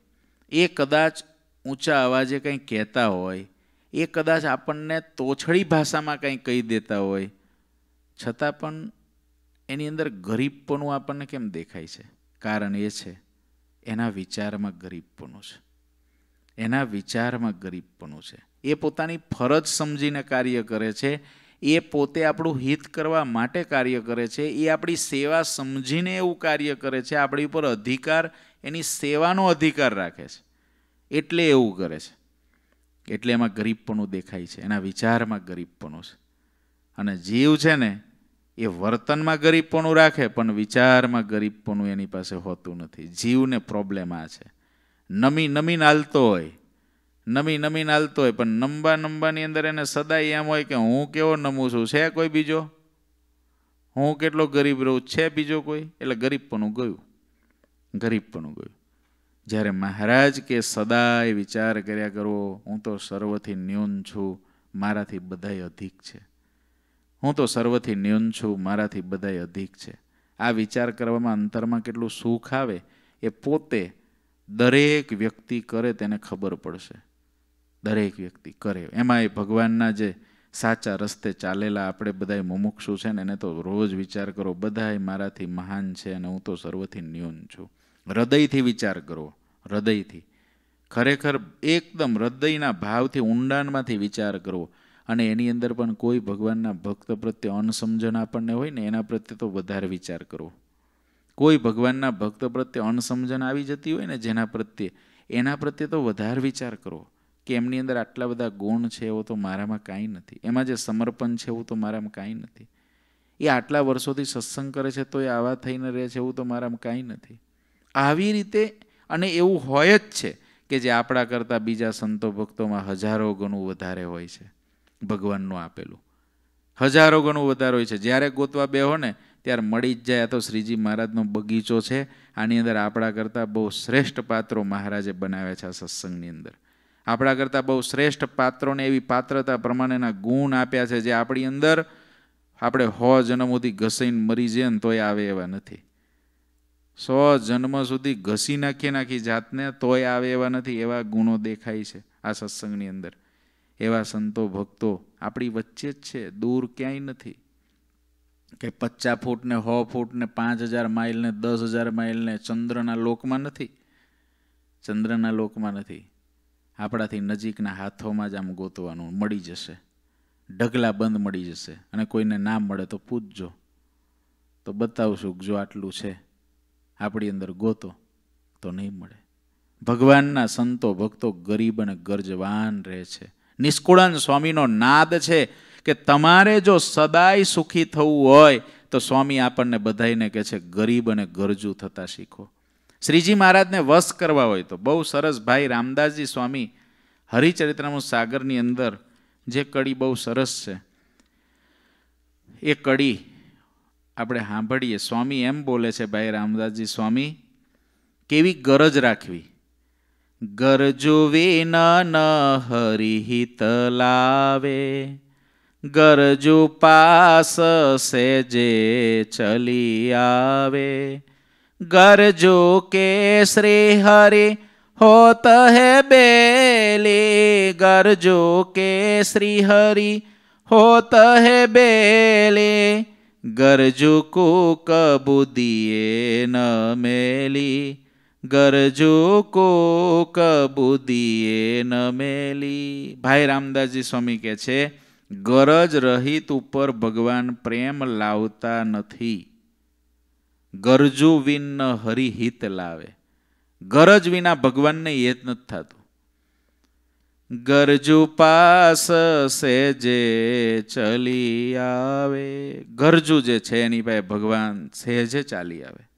એ કદાચ ઊંચા અવાજે કંઈ કહેતા હોય, એ કદાચ આપણને તોછડી ભાષામાં કંઈ કહી દેતા હોય. છતાં પણ એની અંદર ગરીબપણું આપણને કેમ દેખાય છે? કારણ એ છે, એના વિચારમાં ગરીબપણું છે. એના વિચારમાં ગરીબપણું છે. એ પોતાની ફરજ સમજીને કાર્ય કરે છે. એ પોતે આપણું હિત કરવા માટે કાર્ય કરે છે. એ આપણી સેવા સમજીને એવું કાર્ય કરે છે. આપણી ઉપર અધિકાર, એની સેવાનો અધિકાર રાખે છે. એટલે એવું કરે છે. એટલે એમાં ગરીબપણું દેખાય છે. એના વિચારમાં ગરીબપણું છે. અને જીવ છે ને એ વર્તનમાં ગરીબપણું રાખે, પણ વિચારમાં ગરીબપણું એની પાસે હોતું નથી. જીવને પ્રોબ્લેમ આ છે. નમી નમી હાલતો હોય. નમી નમી હાલતો હોય, પણ નંબા, નંબાની અંદર એને સદાય એમ હોય કે હું કેવો નમું છું? છે કોઈ બીજો? હું કેટલો ગરીબ રહું? છે બીજો કોઈ? એટલે ગરીબપણું ગયું. ગરીબપણું ગયું. જ્યારે મહારાજ કે સદાય વિચાર કર્યા કરવો, હું તો સર્વથી ન્યૂન છું, મારાથી બધાય અધિક છે. હું તો સર્વથી ન્યૂન છું, મારાથી બધાય અધિક છે. આ વિચાર કરવામાં અંતરમાં કેટલું સુખ આવે એ પોતે દરેક વ્યક્તિ કરે તેને ખબર પડશે. દરેક વ્યક્તિ કરે. એમાં એ ભગવાનના જે સાચા રસ્તે ચાલેલા આપણે બધાય મુમુક્ષુ છે ને, એને તો રોજ વિચાર કરો, બધાય મારાથી મહાન છે અને હું તો સર્વથી ન્યૂન છું. હૃદયથી વિચાર કરવો હૃદયથી. ખરેખર એકદમ હૃદયના ભાવથી ઊંડાણમાંથી વિચાર કરવો અને એની અંદર પણ કોઈ ભગવાનના ભક્ત પ્રત્યે અણસમજણ આપણને હોય ને એના પ્રત્યે તો વધારે વિચાર કરવો. કોઈ ભગવાનના ભક્ત પ્રત્યે અણસમજણ આવી જતી હોય ને જેના પ્રત્યે, એના પ્રત્યે તો વધારે વિચાર કરો કે એમની અંદર આટલા બધા ગુણ છે એવો તો મારામાં કાંઈ નથી. એમાં જે સમર્પણ છે એવું તો મારામાં કાંઈ નથી. એ આટલા વર્ષોથી સત્સંગ કરે છે તો એ આવા થઈને રહે છે એવું તો મારામાં કાંઈ નથી. આવી રીતે, અને એવું હોય જ છે કે જે આપણા કરતાં બીજા સંતો ભક્તોમાં હજારો ગણું વધારે હોય છે. ભગવાનનું આપેલું. હજારો ગણું વધારો હોય છે. જ્યારે ગોતવા બેહો ને, ત્યારે મળી જ જાય. આ તો શ્રીજી મહારાજનો બગીચો છે. આની અંદર આપણા કરતાં બહુ શ્રેષ્ઠ પાત્રો મહારાજે બનાવ્યા છે આ સત્સંગની અંદર. આપણા કરતાં બહુ શ્રેષ્ઠ પાત્રોને એવી પાત્રતા પ્રમાણેના ગુણ આપ્યા છે, જે આપણી અંદર આપણે હો જન્મોથી ઘસીને મરી જઈએ ને તોય આવે એવા નથી. સો જન્મ સુધી ઘસી નાખી નાખી જાતને તોય આવે એવા નથી. એવા ગુણો દેખાય છે આ સત્સંગની અંદર. એવા સંતો, ભક્તો આપણી વચ્ચે જ છે, દૂર ક્યાંય નથી. કે પચાસ ફૂટ ને સો ફૂટ ને પાંચ હજાર માઇલ ને દસ હજાર માઇલ ને ચંદ્રના લોકમાં નથી. ચંદ્રના લોકમાં નથી. આપણાથી નજીકના હાથોમાં જ આમ ગોતવાનું મળી જશે. ઢગલા બંધ મળી જશે. અને કોઈને ના મળે તો પૂછજો તો બતાવશું જો આટલું છે, આપણી અંદર ગોતો તો નહીં મળે. ભગવાનના સંતો, ભક્તો ગરીબ અને ગરજવાન રહે છે. નિષ્કુળાન સ્વામીનો નાદ છે કે તમારે જો સદાય સુખી થવું હોય, તો સ્વામી આપણને બધાઈને કહે છે, ગરીબ અને ગરજુ થતાં શીખો. શ્રીજી મહારાજને વશ કરવા હોય તો બહુ સરસ ભાઈ રામદાસજી સ્વામી હરિચરિત્રમુ સાગરની અંદર જે કડી બહુ સરસ છે, એ કડી આપણે સાંભળીએ. સ્વામી એમ બોલે છે, ભાઈ રામદાસજી સ્વામી, કેવી ગરજ રાખવી. ગરજો વિના ન હરિહિત લાવે ગરજુ પાસ સેજે ચલી આવે ગરજો કે શ્રી હરિ હોત હે બેલી ગરજો કે શ્રી હરિ હોત હે બેલી ગરજુ કુક બુદ્ધિએ ન મેલી ગરજુ કો કબુદીએ ન મેલી. ભાઈ રામદાસજી સ્વામી કહે છે, ગરજ રહિત ઉપર ભગવાન પ્રેમ લાવતા નથી. ગરજુ વિન હરિહિત લાવે. ગરજ વિના ભગવાનને જ નથી થતું. ગરજુ પાસ સેજે ચલી આવે. ગરજુ જે છે એની પાસે ભગવાન સહેજે ચાલી આવે.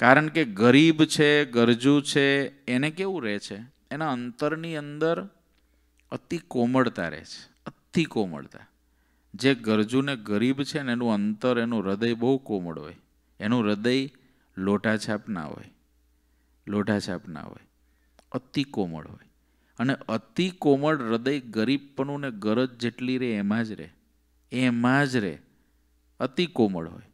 કારણ કે ગરીબ છે, ગરજુ છે, એને કેવું રહે છે? એના અંતરની અંદર અતિ કોમળતા રહે છે, અતિ કોમળતા. જે ગરજુને ગરીબ છે ને એનું અંતર, એનું હૃદય બહુ કોમળ હોય. એનું હૃદય લોઢાછાપ ના હોય. લોઢાછાપ ના હોય. અતિ કોમળ હોય. અને અતિ કોમળ હૃદય ગરીબપણું ને ગરજ જેટલી રહે, એમાં જ રહે. એમાં જ રહે. અતિ કોમળ હોય.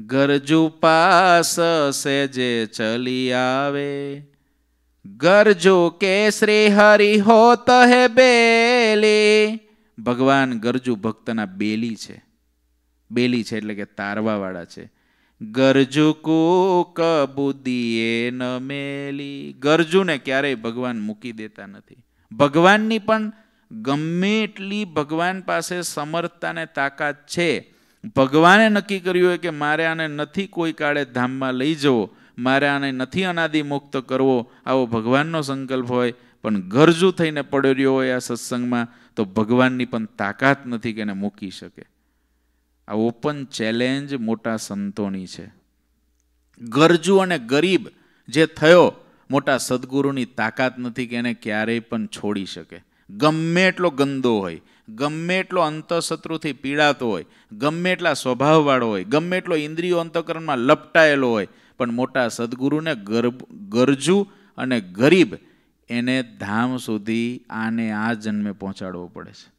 ગરજુ પાસ સેજે ચલી આવે. ગરજુ કે શ્રી હરિ હોત હે બેલી. ભગવાન ગરજુ ભક્તના બેલી છે. બેલી છે એટલે કે તારવાવાળા છે. ગરજુ કુક બુદ્ધિએ ન મેલી. ગરજુને ક્યારેય ભગવાન મૂકી દેતા નથી. ભગવાનની પણ ગમે એટલી ભગવાન પાસે સમર્થતા ને તાકાત છે ભગવાને નક્કી કર્યું હોય કે મારે આને નથી કોઈ કાળે ધામમાં લઈ જવો, મારે આને નથી અનાદિ મુક્ત કરવો, આવો ભગવાનનો સંકલ્પ હોય, પણ ગરજુ થઈને પડ્યો રહ્યો હોય આ સત્સંગમાં, તો ભગવાનની પણ તાકાત નથી કે એને મૂકી શકે. આ ઓપન ચેલેન્જ મોટા સંતોની છે. ગરજુ અને ગરીબ જે થયો, મોટા સદગુરુની તાકાત નથી કે એને ક્યારેય પણ છોડી શકે. ગમે એટલો ગંદો હોય ગમે એટલો અંતઃશત્રુથી પીડાતો હોય, ગમે એટલા સ્વભાવવાળો હોય, ગમે એટલો ઇન્દ્રિયો અંતકરણમાં લપટાયેલો હોય, પણ મોટા સદગુરુને ગરજુ અને ગરીબ એને ધામ સુધી આને આ જન્મે પહોંચાડવો પડે છે.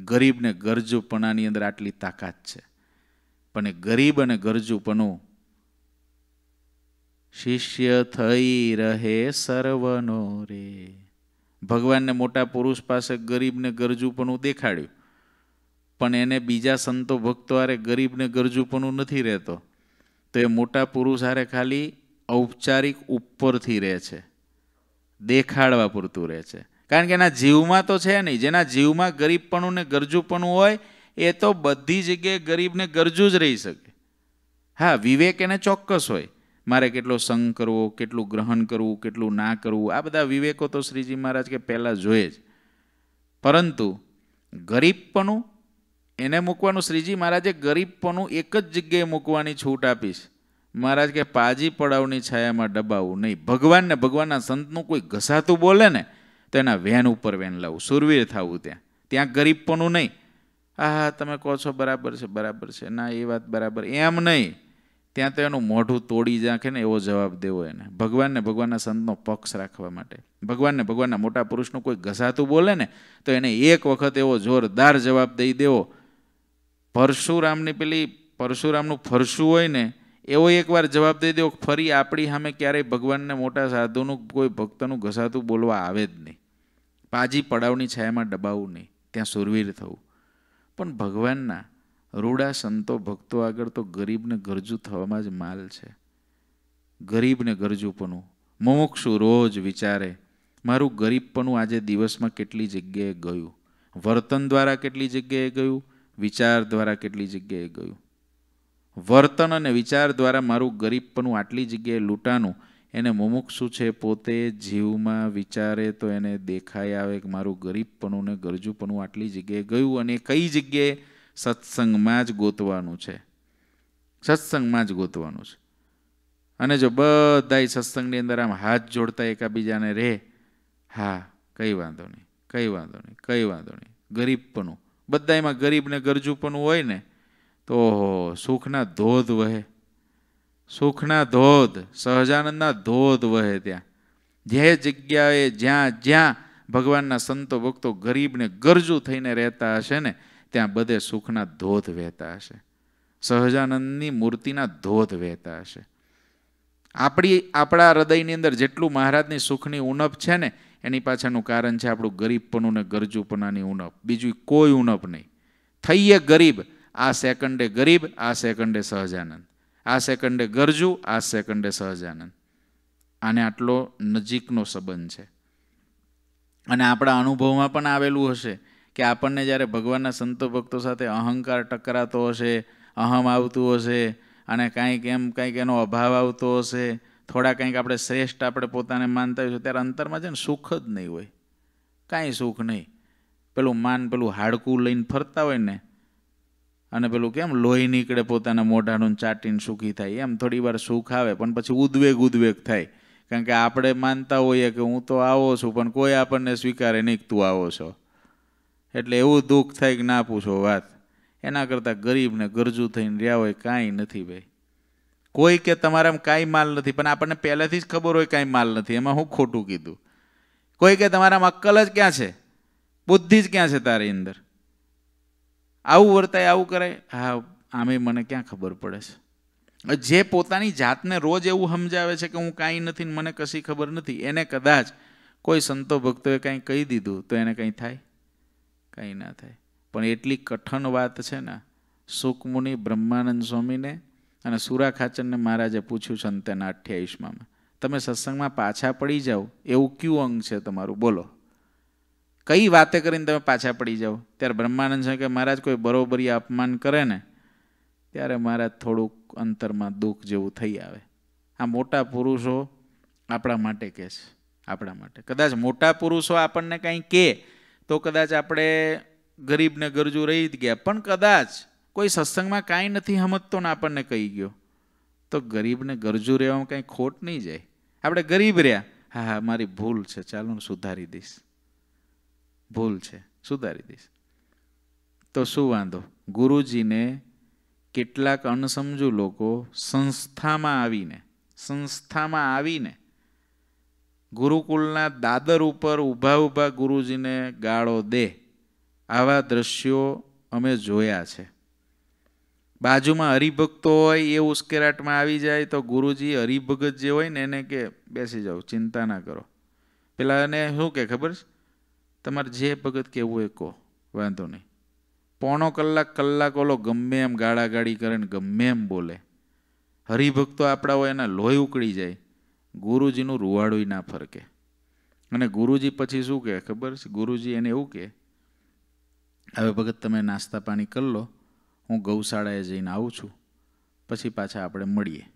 ગરીબને ગરજુપણાની અંદર આટલી તાકાત છે. પણ એ ગરીબ અને ગરજુપણું શિષ્ય થઈ રહે સર્વનો રે. ભગવાનને મોટા પુરુષ પાસે ગરીબને ગરજુપણું દેખાડ્યું. પણ એને બીજા સંતો ભક્તો હારે ગરીબને ગરજુપણું નથી રહેતો. તો એ મોટા પુરુષ હારે ખાલી ઔપચારિક ઉપરથી રહે છે. દેખાડવા પૂરતું રહે છે. કારણ કે એના જીવમાં તો છે નહીં. જેના જીવમાં ગરીબપણું ને ગરજુપણું હોય, એ તો બધી જગ્યાએ ગરીબને ગરજુ જ રહી શકે. હા, વિવેક એને ચોક્કસ હોય. મારે કેટલો સંગ કરવો, કેટલું ગ્રહણ કરવું, કેટલું ના કરવું, આ બધા વિવેકો તો શ્રીજી મહારાજ કે પહેલાં જોઈએ જ. પરંતુ ગરીબપણું એને મૂકવાનું શ્રીજી મહારાજે ગરીબપણું એક જ જગ્યાએ મૂકવાની છૂટ આપીશ. મહારાજ કે પાજી પડાવની છાયામાં ડબાવું નહીં. ભગવાનને ભગવાનના સંતનું કોઈ ઘસાતું બોલે ને, તો એના વેન ઉપર વેન લાવવું સુરવીર થવું ત્યાં. ત્યાં ગરીબપણું નહીં. હા તમે કહો છો બરાબર છે બરાબર છે. ના, એ વાત બરાબર. એમ નહીં. ત્યાં તો એનું મોઢું તોડી નાખે ને એવો જવાબ દેવો એને. ભગવાનને ભગવાનના સંતનો પક્ષ રાખવા માટે. ભગવાનને ભગવાનના મોટા પુરુષનું કોઈ ઘસાતું બોલે ને, તો એને એક વખત એવો જોરદાર જવાબ દઈ દેવો. પરશુરામની પેલી પરશુરામનું ફરશું હોય ને, એવો એકવાર જવાબ દઈ દેવો ફરી આપણી સામે ક્યારેય ભગવાનને મોટા સાધુનું કોઈ ભક્તનું ઘસાતું બોલવા આવે જ નહીં. પાજી પડાવની છાયામાં દબાવવું નહીં. ત્યાં સુરવીર થવું. પણ ભગવાનના રૂડા સંતો ભક્તો આગળ તો ગરીબને ગરજુ થવામાં જ માલ છે. ગરીબને ગરજુપણું મુમુક્ષુ રોજ વિચારે, મારું ગરીબપણું આજે દિવસમાં કેટલી જગ્યાએ ગયું? વર્તન દ્વારા કેટલી જગ્યાએ ગયું? વિચાર દ્વારા કેટલી જગ્યાએ ગયું? વર્તન અને વિચાર દ્વારા મારું ગરીબપણું આટલી જગ્યાએ લૂંટાનું? એને મુમુક્ષુ છે પોતે જીવમાં વિચારે તો એને દેખાય આવે કે મારું ગરીબપણું ને ગરજુપણું આટલી જગ્યાએ ગયું અને કઈ જગ્યાએ સત્સંગમાં જ ગોતવાનું છે. સત્સંગમાં જ ગોતવાનું છે. અને જો બધાય સત્સંગની અંદર આમ હાથ જોડતા એકાબીજાને રહે, હા, કંઈ વાંધો નહીં, કંઈ વાંધો નહીં, કંઈ વાંધો નહીં. ગરીબપણું. બધા એમાં ગરીબને ગરજુપણું હોય ને, તો સુખના ધોધ વહે. સુખના ધોધ, સહજાનંદના ધોધ વહે ત્યાં. જે જગ્યાએ જ્યાં જ્યાં ભગવાનના સંતો ભક્તો ગરીબને ગરજુ થઈને રહેતા હશે ને ત્યાં બધે સુખના ધોધ વહેતા હશે. સહજાનંદની મૂર્તિના ધોધ વહેતા હશે. આપણી, આપણા હૃદયની અંદર જેટલું મહારાજની સુખની ઉણપ છે ને, એની પાછળનું કારણ છે આપણું ગરીબપણું ને ગરજુપણાની ઉણપ. બીજું કોઈ ઉણપ નહીં. થઈએ ગરીબ, આ સેકન્ડે ગરીબ, આ સેકન્ડે સહજાનંદ. આ સેકન્ડે ગરજુ, આ સેકન્ડે સહજાનંદ. આને આટલો નજીકનો સંબંધ છે. અને આપણા અનુભવમાં પણ આવેલું હશે. કે આપણને જ્યારે ભગવાનના સંતો ભક્તો સાથે અહંકાર ટકરાતો હશે, અહમ આવતું હશે અને કાંઈક એમ કાંઈક એનો અભાવ આવતો હશે, થોડા કંઈક આપણે શ્રેષ્ઠ આપણે પોતાને માનતા હોઈશું, ત્યારે અંતરમાં છે ને સુખ જ નહીં હોય. કાંઈ સુખ નહીં. પેલું માન પેલું હાડકું લઈને ફરતા હોય ને, અને પેલું કેમ લોહી નીકળે પોતાના મોઢાનું ચાટીને સુખી થાય. એમ થોડી વાર સુખ આવે, પણ પછી ઉદ્વેગ ઉદ્વેગ થાય. કારણ કે આપણે માનતા હોઈએ કે હું તો આવો છું, પણ કોઈ આપણને સ્વીકારે નહીં તું આવો છો. એટલે એવું દુઃખ થાય કે ના પૂછો વાત. એના કરતાં ગરીબને ગરજુ થઈને રહ્યા હોય કાંઈ નથી ભાઈ. કોઈ કે તમારામાં કાંઈ માલ નથી, પણ આપણને પહેલેથી જ ખબર હોય કાંઈ માલ નથી, એમાં હું ખોટું કીધું. કોઈ કે તમારામાં અક્કલ જ ક્યાં છે? બુદ્ધિ જ ક્યાં છે તારી અંદર? આવું વર્તાય, આવું કરાય? હા, આમે મને ક્યાં ખબર પડે છે? જે પોતાની જાતને રોજ એવું સમજાવે છે કે હું કાંઈ નથી મને કશી ખબર નથી, એને કદાચ કોઈ સંતો ભક્તોએ કાંઈ કહી દીધું તો એને કંઈ થાય? કંઈ ના થાય. પણ એટલી કઠણ વાત છે ને સુકમુનિ બ્રહ્માનંદ સ્વામીને અને સુરા ખાચરને મહારાજે પૂછ્યું છે અંતેના અઠ્યાવીસમાં. તમે સત્સંગમાં પાછા પડી જાઓ, એવું ક્યુ અંગ છે તમારું? બોલો. કઈ વાતે કરીને તમે પાછા પડી જાઓ? ત્યારે બ્રહ્માનંદ સ્વામી કે મહારાજ, કોઈ બરોબરી અપમાન કરે ને, ત્યારે મહારાજ થોડુંક અંતરમાં દુઃખ જેવું થઈ આવે. આ મોટા પુરુષો આપણા માટે કહે છે, આપણા માટે. કદાચ મોટા પુરુષો આપણને કંઈ કહે તો કદાચ આપણે ગરીબને ગરજુ રહી જ ગયા. પણ કદાચ કોઈ સત્સંગમાં કાંઈ નથી સમજતો ને આપણને કહી ગયો. તો ગરીબને ગરજુ રહેવામાં કાંઈ ખોટ નહીં જાય. આપણે ગરીબ રહ્યા. હા હા, મારી ભૂલ છે. ચાલો હું સુધારી દઈશ. ભૂલ છે. સુધારી દઈશ. તો શું વાંધો? ગુરુજીને કેટલાક અણસમજુ લોકો સંસ્થામાં આવીને સંસ્થામાં આવીને ગુરુકુલના દાદર ઉપર ઊભા ઊભા ગુરુજીને ગાળો દે. આવા દ્રશ્યો અમે જોયા છે. બાજુમાં હરિભક્તો હોય એ ઉશ્કેરાટમાં આવી જાય તો ગુરુજી હરિભગત જે હોય ને એને કે બેસી જાઓ, ચિંતા ના કરો. પેલા એને શું કે ખબર છે? તમારે જે ભગત કહેવું એ કહો, વાંધો નહીં. પોણો કલાક કલાક ઓલો ગમે એમ ગાળા ગાળી કરે ને ગમે એમ બોલે. હરિભક્તો આપણા હોય એના લોહી ઉકળી જાય. ગુરુજીનું રૂવાડું ના ફરકે. અને ગુરુજી પછી શું કહે? ખબર છે? ગુરુજી એને એવું કહે, હવે ભગત તમે નાસ્તા પાણી કરી લો, હું ગૌશાળાએ જઈને આવું છું, પછી પાછા આપણે મળીએ.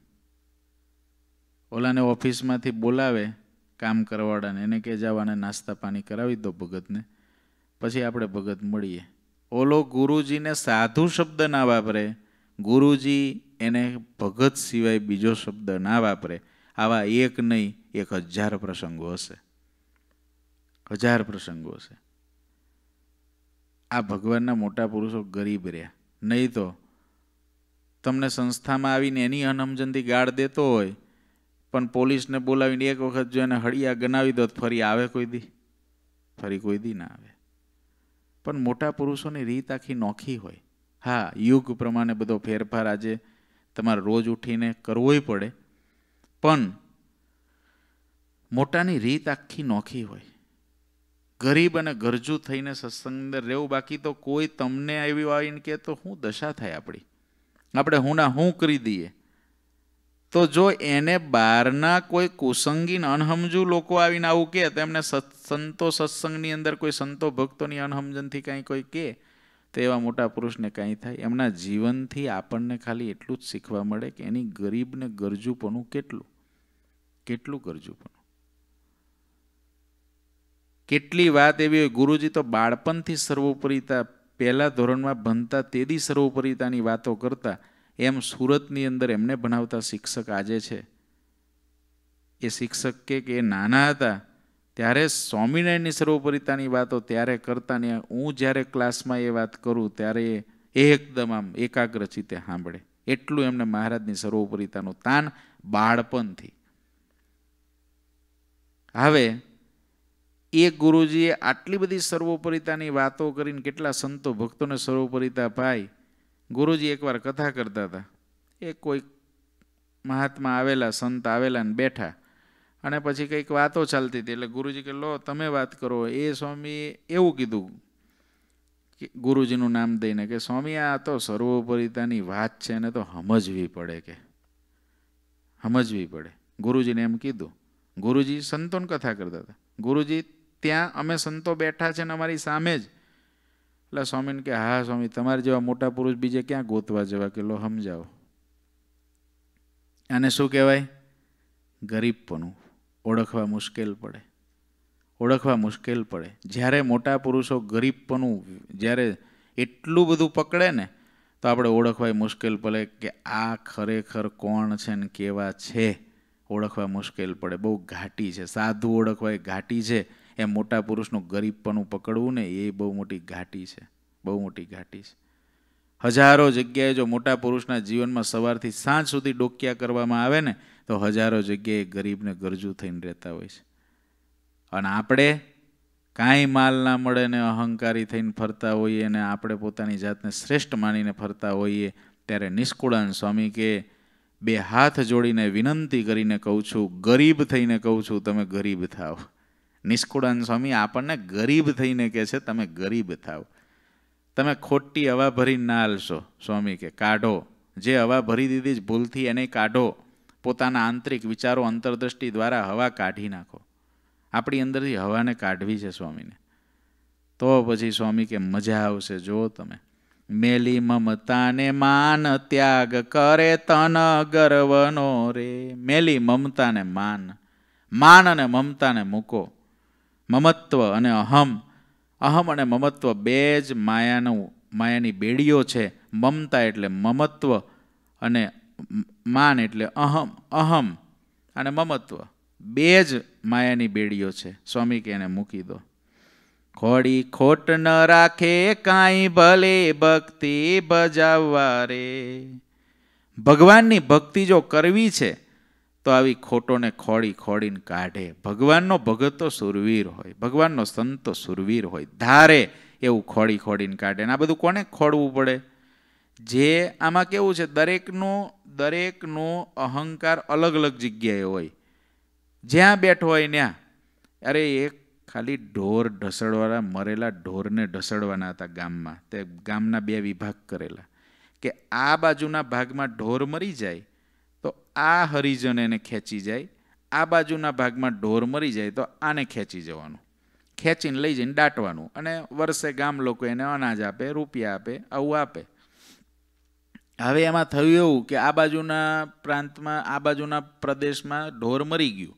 ઓલાને ઓફિસમાંથી બોલાવે, કામ કરવાવાળાને એને કે જવાને નાસ્તા પાણી કરાવી દો ભગતને, પછી આપણે ભગત મળીએ. ઓલો ગુરુજીને સાધુ શબ્દ ના વાપરે. ગુરુજી એને ભગત સિવાય બીજો શબ્દ ના વાપરે. આવા એક નહીં, એક હજાર પ્રસંગો હશે. હજાર પ્રસંગો હશે. આ ભગવાનના મોટા પુરુષો ગરીબ રહ્યા. નહીં તો તમને સંસ્થામાં આવીને એની અનહમજનથી ગાળ દેતો હોય, પણ પોલીસને બોલાવીને એક વખત જો એને હળિયા ગનાવી દો ફરી આવે કોઈ દી? ફરી કોઈ દી ના આવે. પણ મોટા પુરુષોની રીત આખી નોખી હોય. હા, યુગ પ્રમાણે બધો ફેરફાર આજે તમારે રોજ ઉઠીને કરવોય પડે. પણ મોટાની રીત આખી નોખી હોય. ગરીબ અને ગરજુ થઈને સત્સંગ અંદર રહેવું બાકી તો કોઈ તમને આવી આવીને કે તો શું દશા થાય આપણી? આપણે હું ના હું કરી દઈએ. તો જો એને બહારના કોઈ કુસંગીન અનહમજુ લોકો આવીને આવું કહે, તો એમને સંતો સત્સંગની અંદર કોઈ સંતો ભક્તોની અનહમજનથી કાંઈ કોઈ કહે? તો એવા મોટા પુરુષને કાંઈ થાય? એમના જીવનથી આપણને ખાલી એટલું જ શીખવા મળે કે એની ગરીબને ગરજુપણું કેટલું? કેટલું ગરજુપણું? કેટલી વાત એવી હોય, ગુરુજી તો બાળપણથી સર્વોપરિતા, પહેલાં ધોરણમાં ભણતા તેદી સર્વોપરિતાની વાતો કરતા, એમ સુરતની અંદર એમને ભણાવતા શિક્ષક આજે છે. એ શિક્ષક કે એ નાના હતા ત્યારે સ્વામિનારાયણની સર્વોપરિતાની વાતો ત્યારે કરતા ને હું જ્યારે ક્લાસમાં એ વાત કરું ત્યારે એ એકદમ આમ એકાગ્ર ચિત્તે સાંભળે. એટલું એમને મહારાજની સર્વોપરિતાનું તાન બાળપણથી. હવે એ ગુરુજીએ આટલી બધી સર્વોપરિતાની વાતો કરીને કેટલા સંતો ભક્તોને સર્વોપરિતા ભાઈ ગુરુજી એકવાર કથા કરતા હતા. એ કોઈ મહાત્મા આવેલા, સંત આવેલા ને બેઠા. અને પછી કંઈક વાતો ચાલતી હતી. એટલે ગુરુજી કે, લો, તમે વાત કરો. એ સ્વામીએ એવું કીધું કે, ગુરુજીનું નામ દઈને કે, સ્વામી, આ તો સર્વોપરિતાની વાત છે એને તો સમજવી પડે કે. સમજવી પડે. ગુરુજીને એમ કીધું. ગુરુજી સંતોન કથા કરતા હતા. ગુરુજી, ત્યાં અમે સંતો બેઠા છે ને અમારી સામે જ. એટલે સ્વામીને કે, હા, સ્વામી, તમારે જેવા મોટા પુરુષ બીજે ક્યાં ગોતવા જવા કે? લો, સમજાવો. આને શું કહેવાય? ગરીબપણું. ઓળખવા મુશ્કેલ પડે. ઓળખવા મુશ્કેલ પડે. જ્યારે મોટા પુરુષો ગરીબપણું જ્યારે એટલું બધું પકડે ને, તો આપણે ઓળખવાય મુશ્કેલ પડે કે આ ખરેખર કોણ છે ને કેવા છે. ઓળખવા મુશ્કેલ પડે. બહુ ઘાટી છે. સાધુ ઓળખવાય ઘાટી છે. એ મોટા પુરુષનું ગરીબપણું પકડવું ને એ બહુ મોટી ઘાટી છે. બહુ મોટી ઘાટી છે. હજારો જગ્યાએ જો મોટા પુરુષના જીવનમાં સવારથી સાંજ સુધી ડોકિયા કરવામાં આવે ને તો હજારો જગ્યાએ ગરીબને ગરજુ થઈને રહેતા હોય છે. અને આપણે કાંઈ માલ ના મળે ને અહંકારી થઈને ફરતા હોઈએ અને આપણે પોતાની જાતને શ્રેષ્ઠ માનીને ફરતા હોઈએ, ત્યારે નિષ્કુળાન સ્વામી કે બે હાથ જોડીને વિનંતી કરીને કહું છું, ગરીબ થઈને કહું છું, તમે ગરીબ થાવ નિષ્કુળાન સ્વામી આપણને ગરીબ થઈને કહે છે, તમે ગરીબ થાવ તમે ખોટી હવા ભરી ના હાલશો. સ્વામી કે કાઢો. જે હવા ભરી દીધી જ ભૂલથી એને કાઢો. પોતાના આંતરિક વિચારો અંતરદ્રષ્ટિ દ્વારા હવા કાઢી નાખો. આપણી અંદરથી હવાને કાઢવી છે સ્વામીને. તો પછી સ્વામી કે, મજા આવશે જો તમે. મેલી મમતાને માન ત્યાગ કરે તન ગર્વનો રે. મેલી મમતાને માન. માન અને મમતાને મૂકો. મમત્વ અને અહમ. અહમ અને મમત્વ બે જ માયાનું, માયાની બેડીઓ છે. મમતા એટલે મમત્વ અને માન એટલે અહમ. અહમ અને મમત્વ. બે જ માયાની બેડીઓ છે. સ્વામી કે એને મૂકી દો. ખોડી ખોટ ન રાખે, કાંઈ ભલે ભક્તિ બજાવવા રે. ભગવાનની ભક્તિ જો કરવી છે, તો આવી ખોટોને ખોડી ખોડીને કાઢે. ભગવાનનો ભગત તો સુરવીર હોય, ભગવાનનો સંત સુરવીર હોય. ધારે એવું ખોડી ખોડીને કાઢે. ને આ બધું કોને ખોડવું પડે? જે આમાં કેવું છે, દરેકનું, દરેકનો અહંકાર અલગ અલગ જગ્યાએ હોય. જ્યાં બેઠો હોય ત્યાં. અરે એક ખાલી ઢોર ઢસડવાળા, મરેલા ઢોરને ઢસડવાના હતા ગામમાં. તે ગામના બે વિભાગ કરેલા. કે આ બાજુના ભાગમાં ઢોર મરી જાય, તો આ હરિજન એને ખેંચી જાય. આ બાજુના ભાગમાં ઢોર મરી જાય, તો આને ખેંચી જવાનું. ખેંચીને લઈ જઈને દાટવાનું. અને વર્ષે ગામ લોકો એને અનાજ આપે, રૂપિયા આપે, આવું આપે. હવે એમાં થયું એવું કે આ બાજુના પ્રાંતમાં, આ બાજુના પ્રદેશમાં ઢોર મરી ગયું.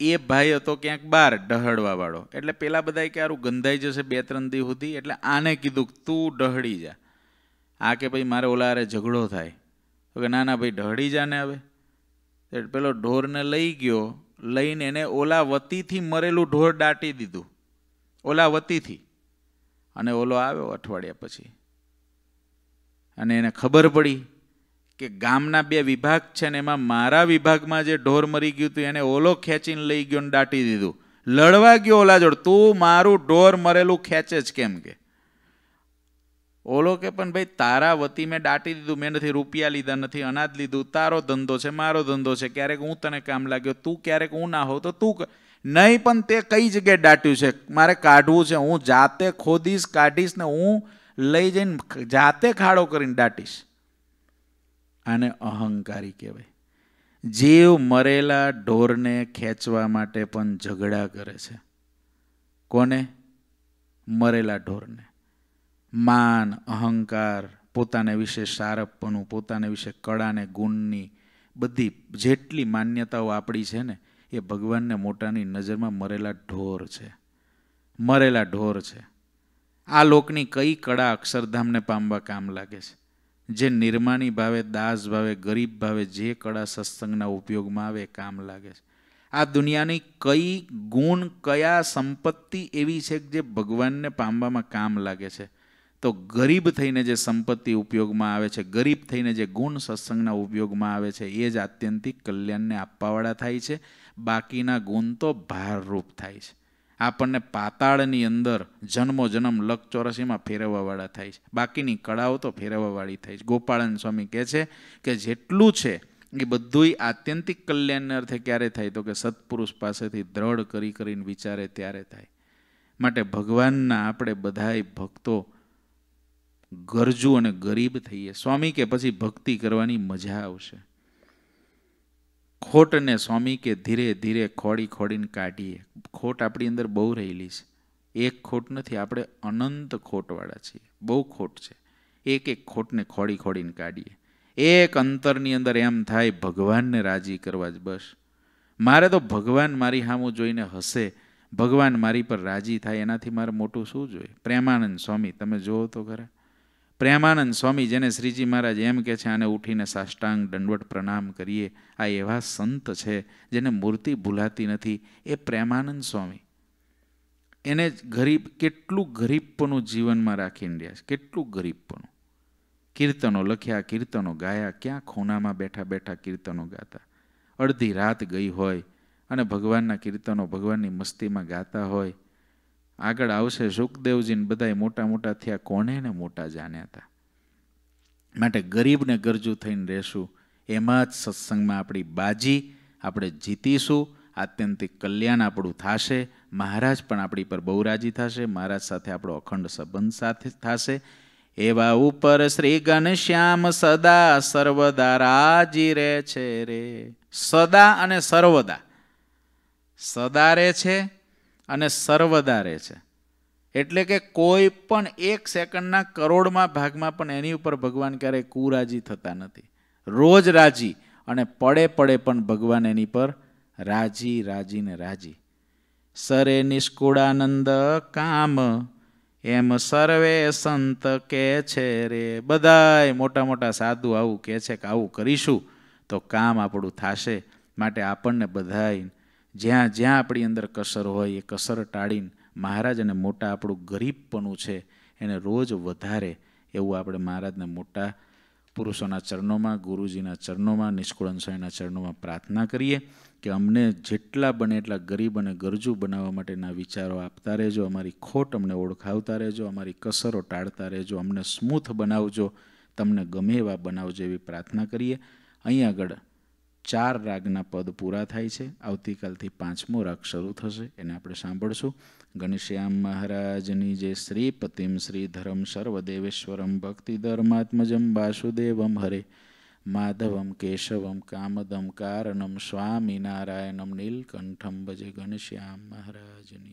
એ ભાઈ હતો ક્યાંક બહાર ડહડવા વાળો એટલે પેલા બધા કે આરું ગંધાઈ જશે બે ત્રણ દી સુધી, એટલે આને કીધું તું ડહડી જા. આ કે ભાઈ મારે ઓલા હારે ઝઘડો થાય. તો કે ના ના ભાઈ ડહડી જા ને હવે. પેલો ઢોરને લઈ ગયો, લઈને એને ઓલા વતીથી મરેલું ઢોર દાટી દીધું. ઓલા વતીથી. અને ઓલો આવ્યો અઠવાડિયા પછી. અને એને ખબર પડી કે ગામના બે વિભાગ છે ને એમાં મારા વિભાગમાં જે ઢોર મરી ગયું હતું, એને ઓલો ખેંચીને લઈ ગયો ને દાટી દીધું. લડવા ગયો ઓલા જોડ તું મારું ઢોર મરેલું ખેંચે જ કેમ કે? ઓલો કે, પણ ભાઈ તારા વતી મેં દાટી દીધું, મેં નથી રૂપિયા લીધા, નથી અનાજ લીધું, તારો ધંધો છે, મારો ધંધો છે, ક્યારેક હું તને કામ લાગ્યો, તું ક્યારેક હું ના હોઉં તો તું નહીં, પણ તે કઈ જગ્યાએ દાટ્યું છે? મારે કાઢવું છે, હું જાતે ખોદીશ, કાઢીશ ને હું લઈ જઈને જાતે ખાડો કરીને દાટીશ. આને અહંકારી કહેવાય. જીવ મરેલા ઢોરને ખેંચવા માટે પણ ઝઘડા કરે છે. કોને? મરેલા ઢોરને. માન, અહંકાર, પોતાને વિશે સારપણું, પોતાને વિશે કળાને, ગુણની બધી જેટલી માન્યતાઓ આપણી છે ને, એ ભગવાનને મોટાની નજરમાં મરેલા ઢોર છે. મરેલા ઢોર છે. આ લોકની કઈ કળા અક્ષરધામને પામવા કામ લાગે છે? જે નિર્માની ભાવે, દાસ ભાવે, ગરીબ ભાવે, જે કળા સત્સંગના ઉપયોગમાં આવે કામ લાગે છે. આ દુનિયાની કઈ ગુણ, કયા સંપત્તિ એવી છે જે ભગવાનને પામવામાં કામ લાગે છે? તો ગરીબ થઈને જે સંપત્તિ ઉપયોગમાં આવે છે, ગરીબ થઈને જે ગુણ સત્સંગના ઉપયોગમાં આવે છે, એ જ આત્યંતિક કલ્યાણને આપવાવાળા થાય છે. બાકીના ગુણ તો ભારરૂપ થાય છે. આપણને પાતાળની અંદર જન્મો જન્મ લક ચોરસીમાં ફેરવવાવાળા થાય છે. બાકીની કળાઓ તો ફેરવવાવાળી થાય છે. ગોપાળન સ્વામી કહે છે કે જેટલું છે એ બધુંય આત્યંતિક કલ્યાણને અર્થે ક્યારે થાય? તો કે સત્પુરુષ પાસેથી દ્રઢ કરી કરીને વિચારે ત્યારે થાય. માટે ભગવાનના આપણે બધાય ભક્તો ગરજુ અને ગરીબ થઈએ. સ્વામી કે પછી ભક્તિ કરવાની મજા આવશે. ખોટને સ્વામી કે ધીરે ધીરે ખોડી ખોડીને કાઢીએ. ખોટ આપણી અંદર બહુ રહેલી છે. એક ખોટ નથી, આપણે અનંત ખોટવાળા છીએ. બહુ ખોટ છે. એક એક ખોટને ખોડી ખોડીને કાઢીએ. એક અંતરની અંદર એમ થાય, ભગવાનને રાજી કરવા જ બસ. મારે તો ભગવાન મારી સામું જોઈને હસે. ભગવાન મારી પર રાજી થાય, એનાથી મારે મોટું શું જોઈએ? પ્રેમાનંદ સ્વામી, તમે જુઓ તો ખરા. પ્રેમાનંદ સ્વામી જેને શ્રીજી મહારાજ એમ કે છે, આને ઉઠીને સાષ્ટાંગ દંડવટ પ્રણામ કરીએ. આ એવા સંત છે જેને મૂર્તિ ભૂલાતી નથી. એ પ્રેમાનંદ સ્વામી. એને ગરીબ, કેટલું ગરીબપણું જીવનમાં રાખીને રહ્યા છે. કેટલું ગરીબપણું. કીર્તનો લખ્યા, કીર્તનો ગાયા, ક્યાં ખૂણામાં બેઠા બેઠા કીર્તનો ગાતા. અડધી રાત ગઈ હોય અને ભગવાનના કીર્તનો ભગવાનની મસ્તીમાં ગાતા હોય. આગળ આવશે સુખદેવજીને બધાય મોટા મોટા થયા, કોને ને મોટા જાણ્યા હતા? માટે ગરીબને ગરજુ થઈને રહેશું. એમાં જ સત્સંગમાં આપણી બાજી આપણે જીતીશું. આત્યંતિક કલ્યાણ આપણું થશે. મહારાજ પણ આપણી પર બહુ રાજી થશે. મહારાજ સાથે આપણો અખંડ સંબંધ સાથે થશે. એવા ઉપર શ્રી ઘનશ્યામ સદા સર્વદા રાજી રહે છે રે. સદા અને સર્વદા. સદા રહે છે અને સર્વદા રહે છે. એટલે કે કોઈ પણ એક સેકન્ડના કરોડમાં ભાગમાં પણ એની ઉપર ભગવાન ક્યારેય કુરાજી થતા નથી. રોજ રાજી અને પડે પડે પણ ભગવાન એની પર રાજી રાજીને રાજી. સરે નિષ્કુળાનંદ કામ, એમ સર્વે સંત કે છે રે. બધાય મોટા મોટા સાધુ આવું કહે છે કે આવું કરીશું, તો કામ આપણું થશે. માટે આપણને બધાય જ્યાં જ્યાં આપણી અંદર કસર હોય એ કસર ટાળીને મહારાજ અને મોટા આપણું ગરીબપણું છે, એને રોજ વધારે એવું આપણે મહારાજને મોટા પુરુષોના ચરણોમાં, ગુરુજીના ચરણોમાં, નિષ્કુળન ચરણોમાં પ્રાર્થના કરીએ કે અમને જેટલા બને એટલા ગરીબ અને ગરજુ બનાવવા માટેના વિચારો આપતા રહેજો, અમારી ખોટ અમને ઓળખાવતા રહેજો, અમારી કસરો ટાળતા રહેજો, અમને સ્મૂથ બનાવજો, તમને ગમે એવા બનાવજો એવી પ્રાર્થના કરીએ. અહીં આગળ ચાર રાગના પદ પૂરા થાય છે. આવતીકાલથી પાંચમો રાગ શરૂ થશે. એને આપણે સાંભળશું. ઘનશ્યામ મહારાજની જે શ્રી પતિમ શ્રીધરમ સર્વદેવેશ્વરમ ભક્તિ ધર્માત્મજમ વાસુદેવમ હરે. માધવમ કેશવમ કામદમ કારણમ સ્વામિનારાયણમ નીલકંઠમ ભજે ઘનશ્યામ મહારાજની.